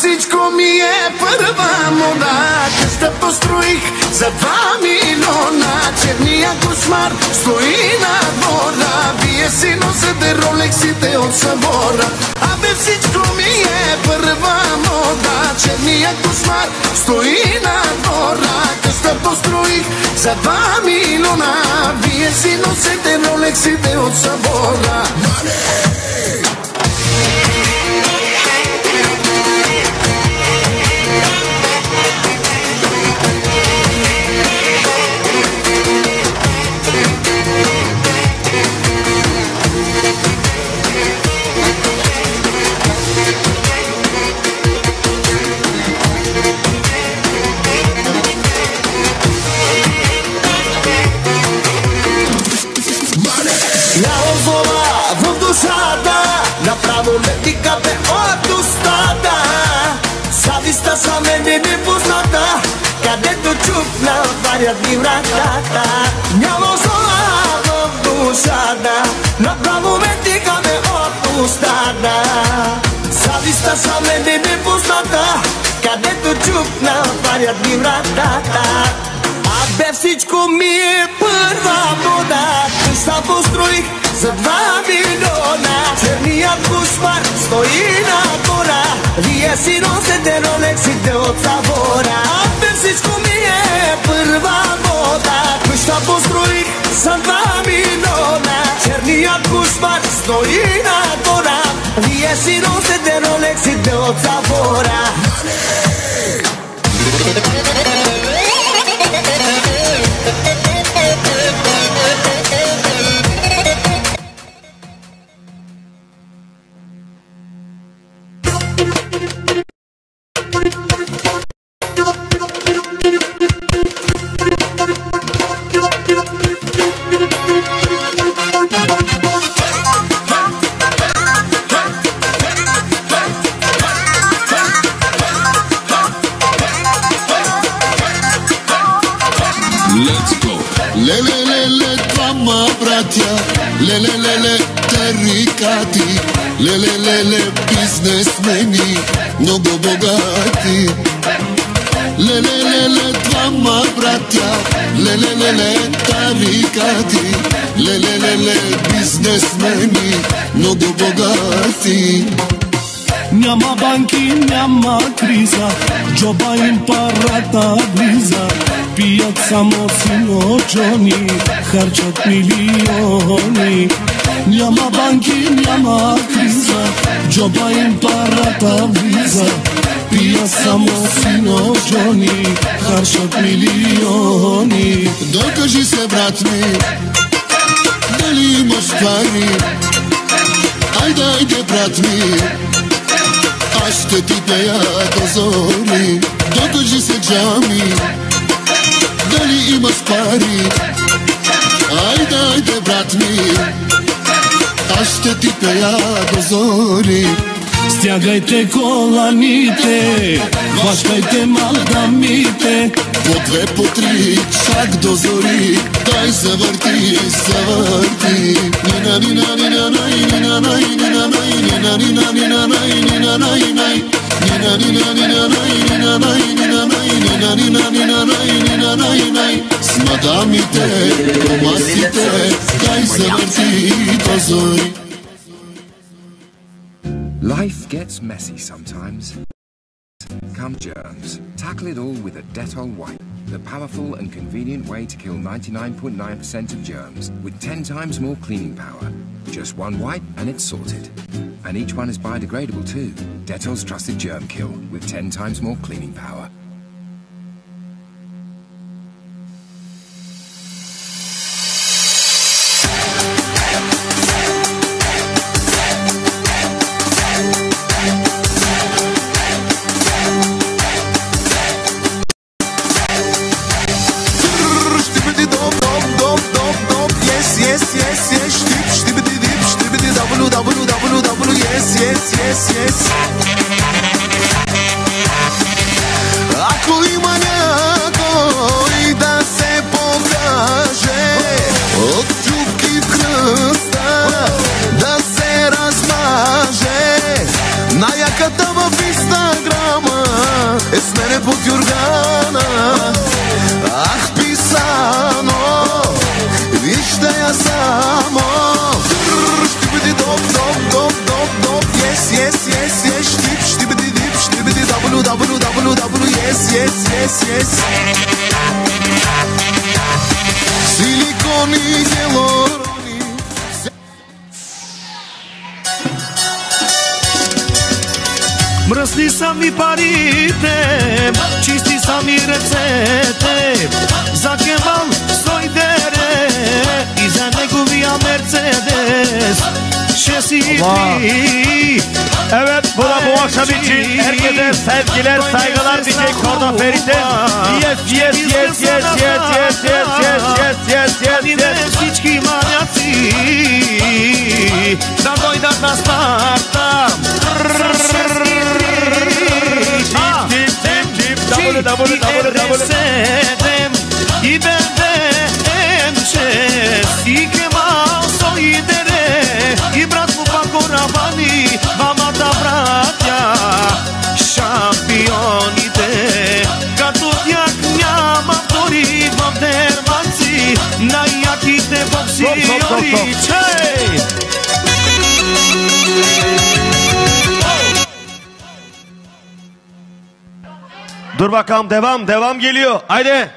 Всичко ми е първа мода. Къща построих за два милиона. Черния кошмар стои на двора. Вие си носете ролексите от събора. Абе всичко ми е първа мода. Черния кошмар стои на двора. Къща построих за два милиона. Вие си носете ролексите от събора. Нямам чупна отварят ми вратата Абе всичко ми е първа мода Къща построих за два милиона Черният кошмар стои на гора Вие си носете ролексите от завора Абе всичко ми е първа мода Къща построих за два милиона Черният кошмар стои на гора Вие си носете ролексите от завора Let's Thank you. Пият само сино Джони, харчат милиони. Няма банки, няма криза, джоба им парата влиза. Пият само сино Джони, харчат милиони. Докажи се, брат ми, дали имаш пари? Айде, айде, брат ми, аз ще ти пея до зори. Докажи се, джами, дали имаш пари? Айде, айде, брат ми, аз ще ти пея до зори. Стягайте коланите, хващайте мaldамите Po dve, po tri, čak do zori Daj zavrti, zavrti Nina, nina, nina, naj, nina, naj, nina, naj Nina, nina, nina, naj, nina, naj, naj Nina, nina, nina, naj, nina, naj, nina, naj Nina, nina, nina, naj, nina, naj, naj Daj zavrti, do zori Life gets messy sometimes. Germs. Tackle it all with a Dettol wipe. The powerful and convenient way to kill 99.9% of germs with 10 times more cleaning power. Just one wipe and it's sorted. And each one is biodegradable too. Dettol's trusted germ kill with 10 times more cleaning power. geliyor. Haydi.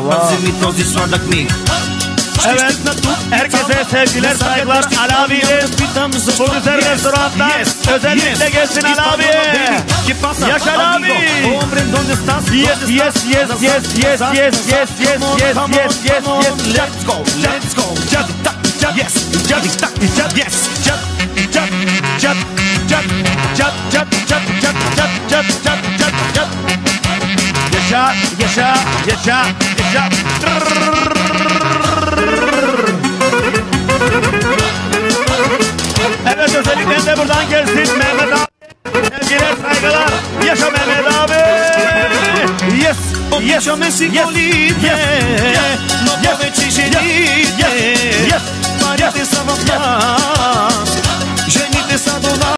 Wow. Evet, herkese sevgiler, saygılar, lawie. Witam z border restauranta jest, yes, Legę się na lawie. Jaka lawie. Jest, jest, jest, jest, jest, jest, jest, jest, jest, jest, jest, jest. Let's go, let's go. Jab, tak, jab, yes. Jab, tak, jab, yes. Jab, jab, jab, jab. Jab, jab, jab, jab, jab, jab, jab, jab, jab. Yes, jab, yes, jab, yes, jab, yes, jab Yes, me le dave. Yes, yes, me sigolite. No poveći želite. Parite sa vam nas.